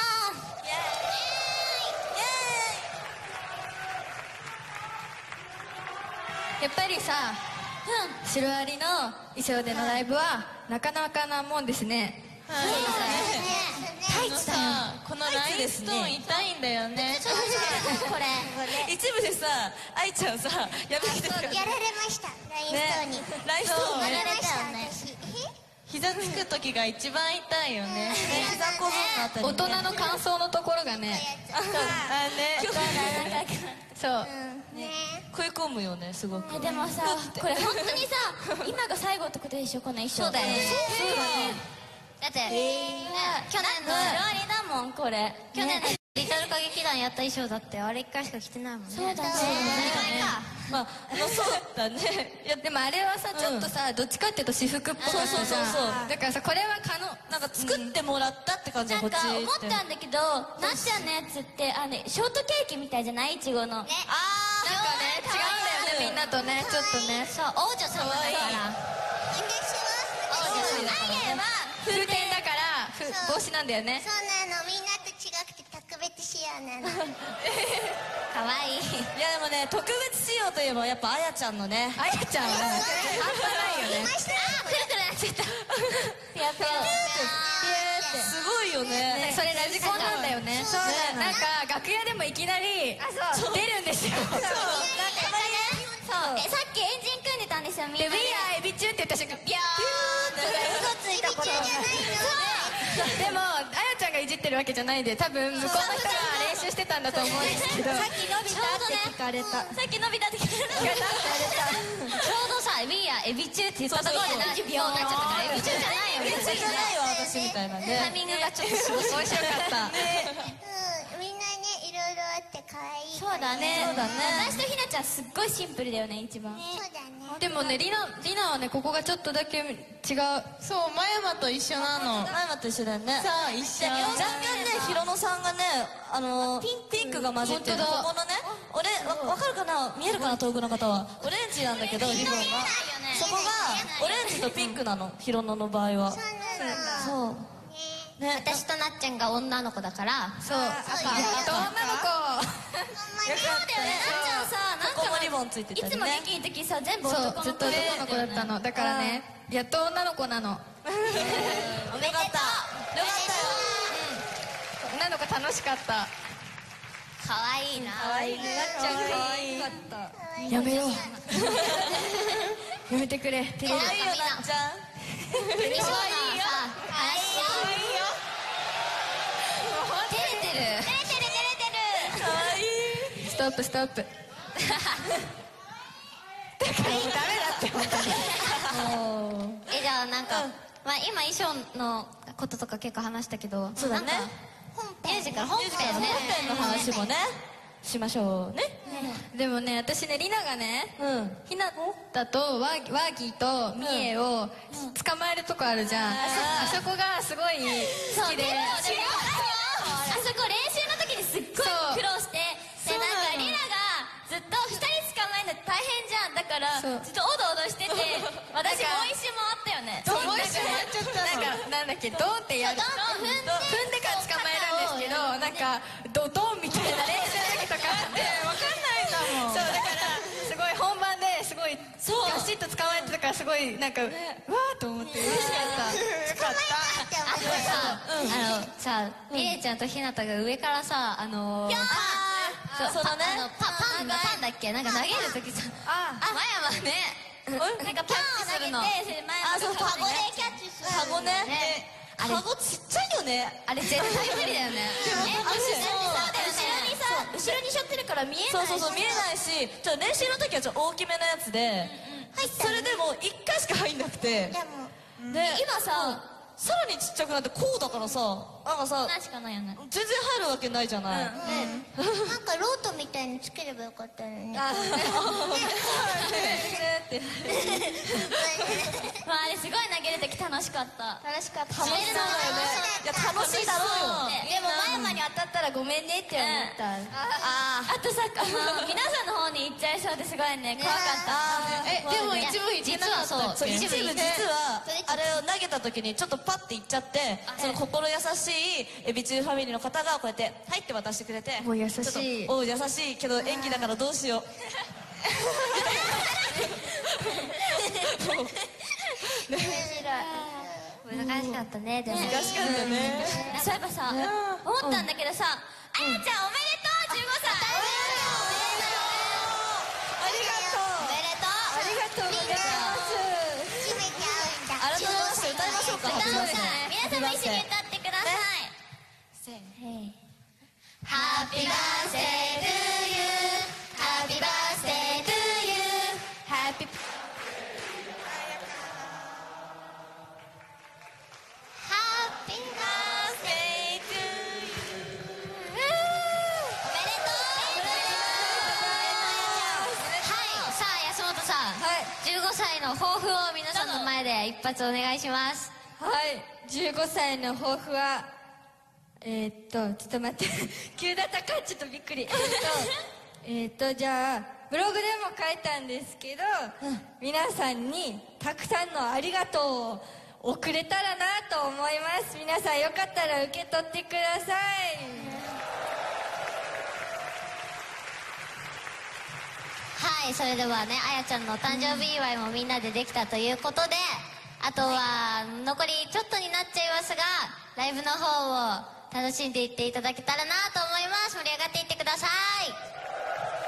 やっぱりさ、シロアリの衣装でのライブはなかなかなもんですね。タイツこのラインストーン痛いんだよね。これ。一部でさ愛ちゃんさやめてたやられました。ラインストーンに、ラインストーンね。ね膝つく時が一番痛いよね。膝小僧のあたり大人の感想のところがね。あね。そう食い込むよねすごく。でもさこれ本当にさ今が最後ってことでしょこの衣装そうだよね。そうだね。だって、ね去年のシロアリだもんこれ。去年のリトル歌劇団やった衣装だってあれ一回しか着てないもんね。そうだね。まあまあそうだね。いやでもあれはさちょっとさ、どっちかっていうと私服っぽかったじゃん。そうそうそうそう。だからさこれは可能。なんか作ってもらったって感じなん。こっち。か思ったんだけどなっちゃんのやつってあのショートケーキみたいじゃない？いちごの。ね。あなんかね違うんだよねみんなとね。ちょっとね。そう王女様だから。あれは風天だから。ふ帽子なんだよね。そうなの。みんな特別仕様なのかわいい。いやでもね特別仕様といえばやっぱあやちゃんのね。あやちゃんはね。半端ないよね。あくるくるなっちゃったやっぱすごいよねねそれラジコンなんだよねそうだなんか楽屋でもいきなり出るんですよそうえさっきエンジン組んでたんですよみんで「な We are エビ中」って言った瞬間ビャー嘘ついたことでもあやちゃんがいじってるわけじゃないんで多分向こうの人が練習してたんだと思うんですけど。さっき伸びた。って聞かれたさっき伸びたって聞かれたちょうどさ「We are エビ中」って言ったところでなビヨーンなっちゃったからエビ中じゃないよ。別にじゃないわ私みたいなねタイミングがちょっとすごい面白かったうんみんなねいろいろあって可愛いそうだね。そうだね。私とひなちゃんすっごいシンプルだよね一番。そうだね。でもねりなりなはねここがちょっとだけ違う。そう真山と一緒なの。前山と一緒だよね。そう一緒若干ねひろのさんがねあのピンク。が混じってる。ここのね俺わわかるかな？見えるかな？遠くの方は。オレンジなんだけどリボンがそこがオレンジとピンクなの。ひろのの場合は。そうね。私となっちゃんが女の子だから。そう。あと女の子そうだよねなっちゃんさなんここもかリボンついていつもたりねできる時さ全部そう男の。子ずっと男の子だったの。だからねやっと女の子なの おめでとう。よかったよ。女の子楽しかった。かわいいな。可愛い。ねなっちゃん可愛かったやめよう。やめてくれ。照れる可愛いよなっちゃん。可愛いよ。可愛いよ。照れてる。照れてる照れてる。可愛いストップストップ。だからダメだって本当に。えじゃあなんか、まあ、今衣装のこととか結構話したけどそうだね。なんかミュージカル本編ね本編の話もね。しましょうね。でもね私ねりながねうん。ひなたとワーワーギーとミエを捕まえるとこあるじゃん、あそこがすごい好きで。でもでもあそこ練習の大変じゃん。だからそう。ずっとおどおどしてて 私もう一周回ったよね。そうもう一周回っちゃったなんかなんだっけドンってやる。ドンって踏んで踏んでから捕まえるんですけどなんかドドンみたいな練習の時とかあって。分かんないんだもんそうだからすごい本番ですごいガシッと捕まえてたからすごいなんかわーと思って嬉しかった。あとさ、あのさ、ミレイちゃんとひなたが上からさ、あのー、そうそのねあのパパンパンだっけ？なんか投げる時さ、あ、マヤはね、なんかパンを投げて、それ前あそう。カゴでキャッチする。カゴね。あれ。カゴちっちゃいよね。あれ絶対無理だよね。後ろにさ、後ろに背負ってるから見えない。そうそうそう見えないし。ちょ練習の時はちょ大きめのやつで。それでも1回しか入んなくて。で今さ、さらにちっちゃくなってこうだからさなんかさしかないよね。全然入るわけないじゃない、なんかロートみたいにつければよかったのに。あ まああれすごい投げる時楽しかった。楽しかった。楽しそうだよね。いや楽しいだろうよ。でも前に当たったらごめんねって思った、ああとさあの皆さんの方に行っちゃいそうです。ごいね。怖かった。えでも一部行ってなかった。っけそう。一部実は。あれを投げた時にちょっとパッていっちゃってその心優しいエビチューファミリーの方がこうやって「はい」って渡してくれてお優しい。お優しいけど演技だからどうしよう。難しかったねでも。難しかったね。そういえばさ思ったんだけどさあやちゃんおめでとう15歳。ありがとう。おめでとう。ありがとう。ございます birthday. Hey. Happy birthday to you. Happy birthday to you. Happy Happy birthday to you. おめでとうはい、さあ安本さん、15歳の抱負を皆さんの前で一発お願いします。はい15歳の抱負はえー、っと、ちょっと待って、急だったか、ちょっとびっくり。えー、っと、じゃあ、ブログでも書いたんですけど、うん、皆さんにたくさんのありがとうを送れたらなと思います。皆さんよかったら受け取ってください。はい、それではね、あやちゃんの誕生日祝いもみんなでできたということで、あとは残りちょっとになっちゃいますが、ライブの方を楽しんでいっていただけたらなと思います。盛り上がっていってください。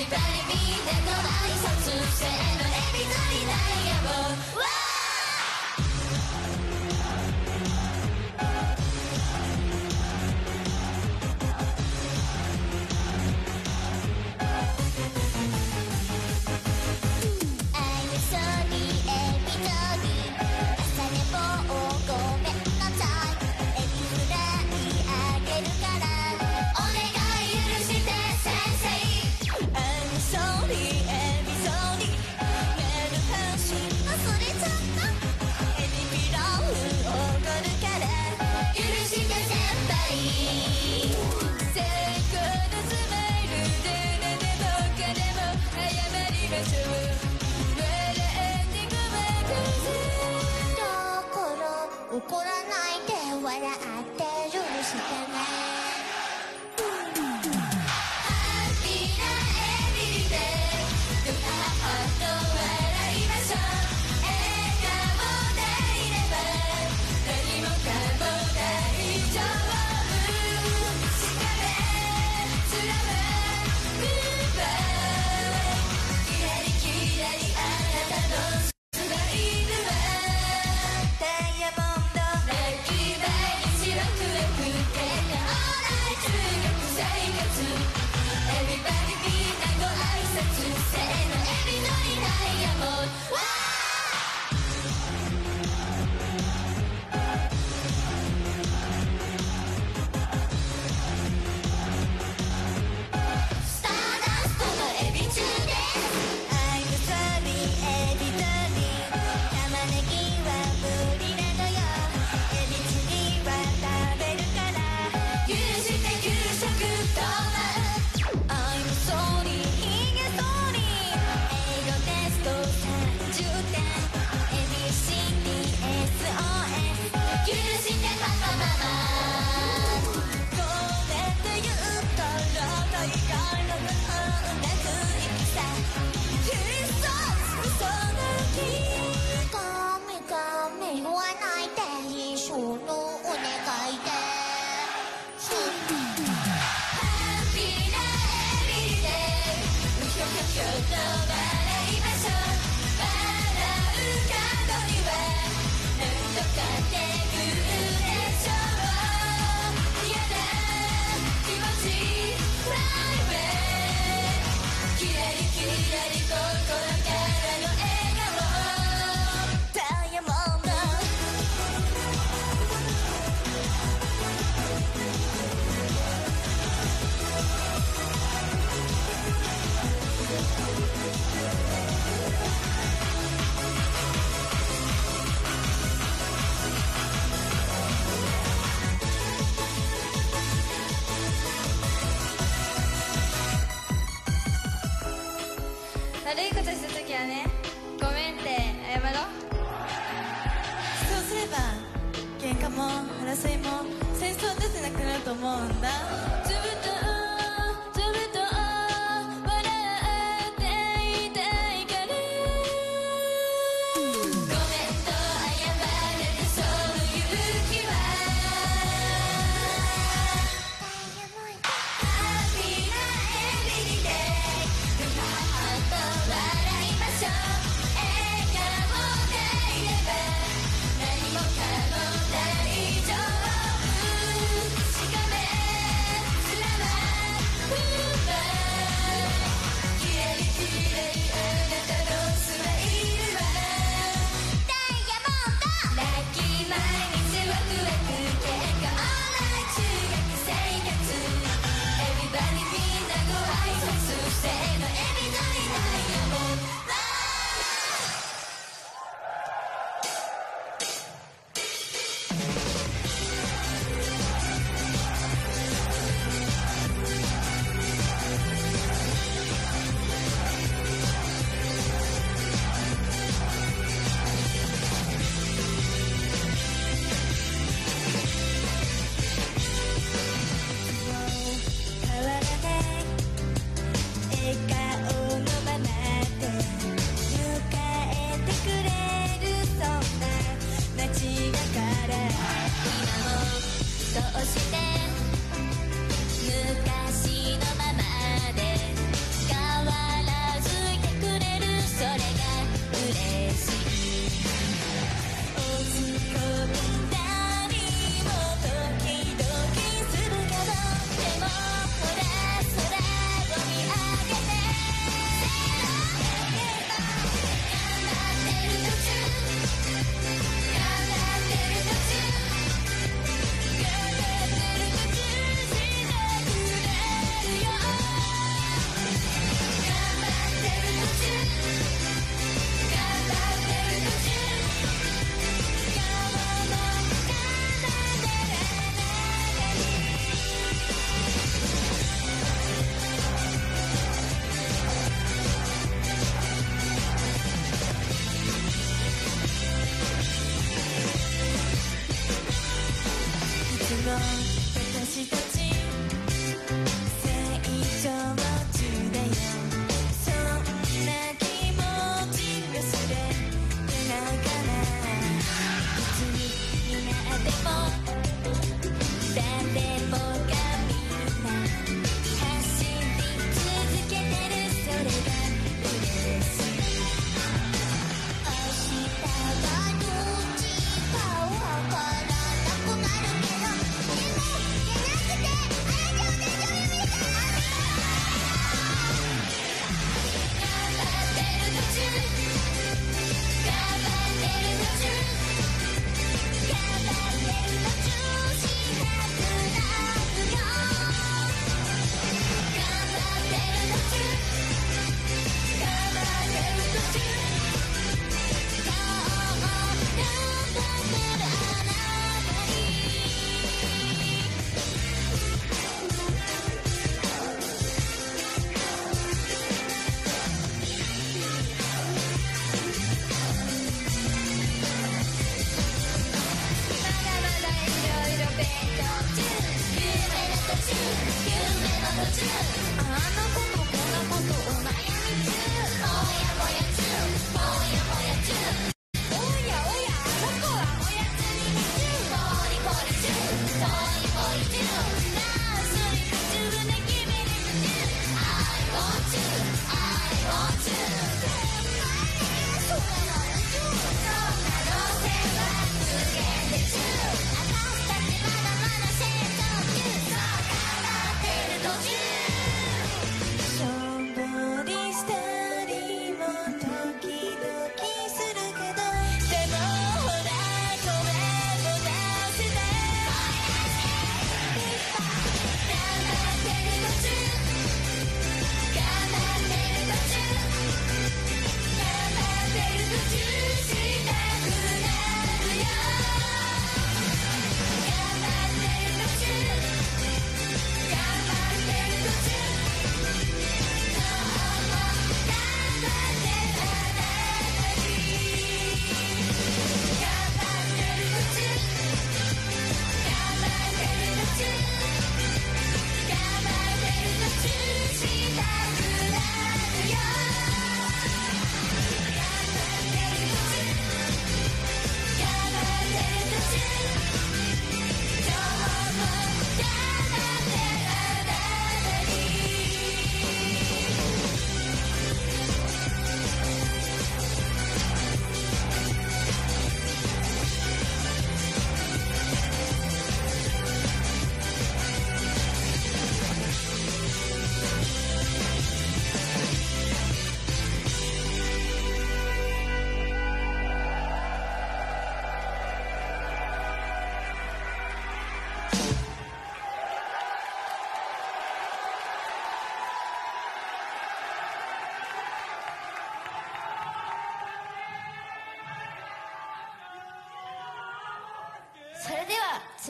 Everybody みんなの挨拶せーのエビ取りダイヤモン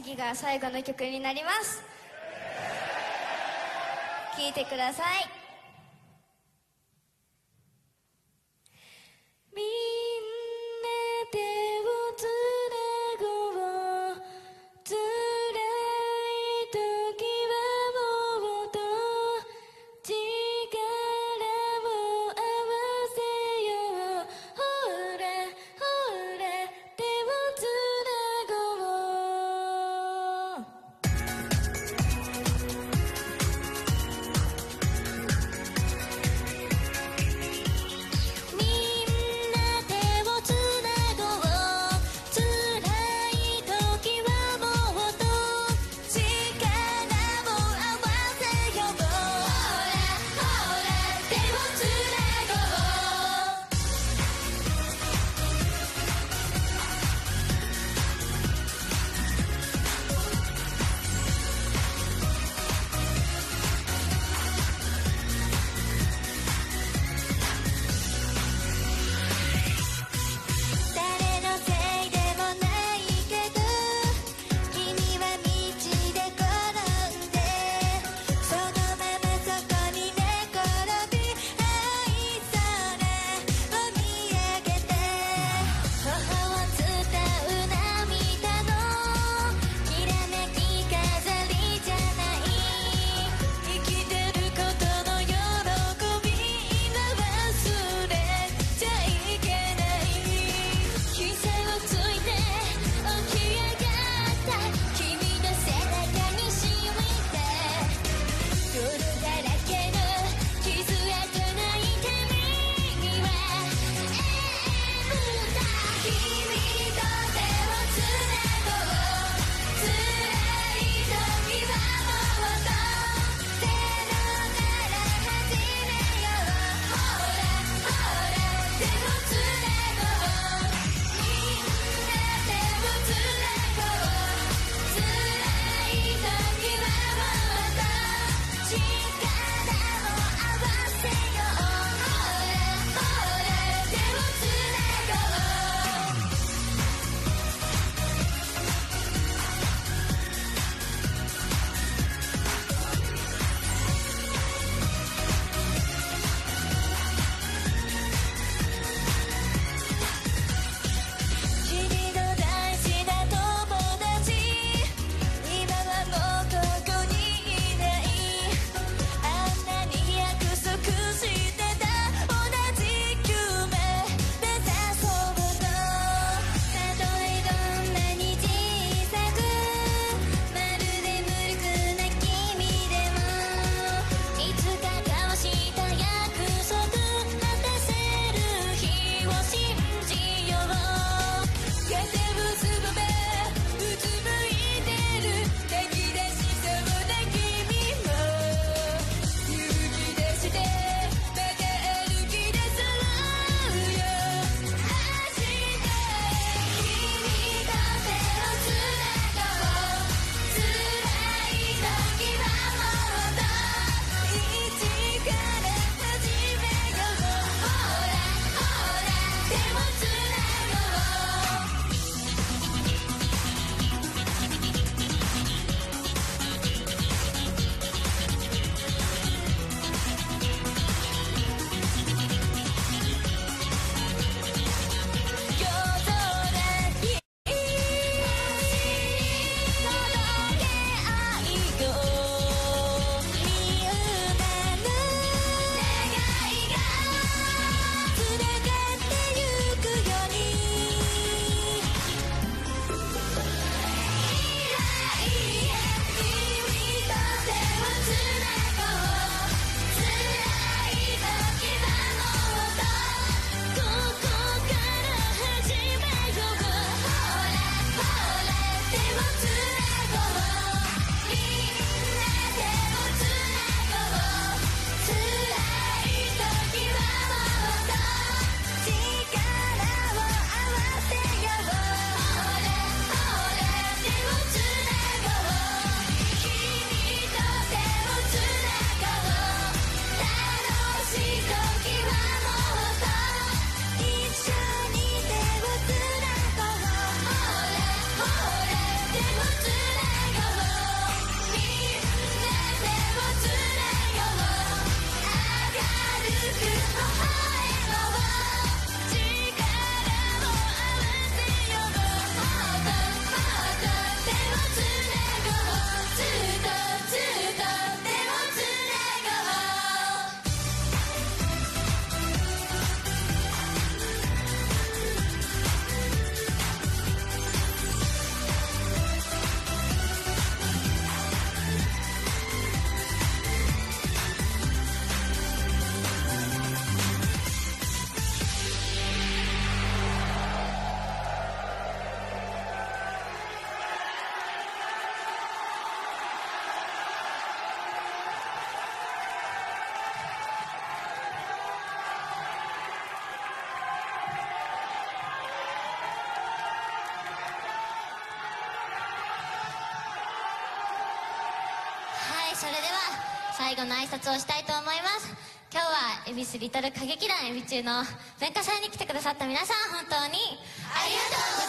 次が最後の曲になります。聴いてください。それでは最後の挨拶をしたいと思います。今日は恵比寿リトル歌劇団恵比中の文化祭に来てくださった皆さん本当にありがとうございました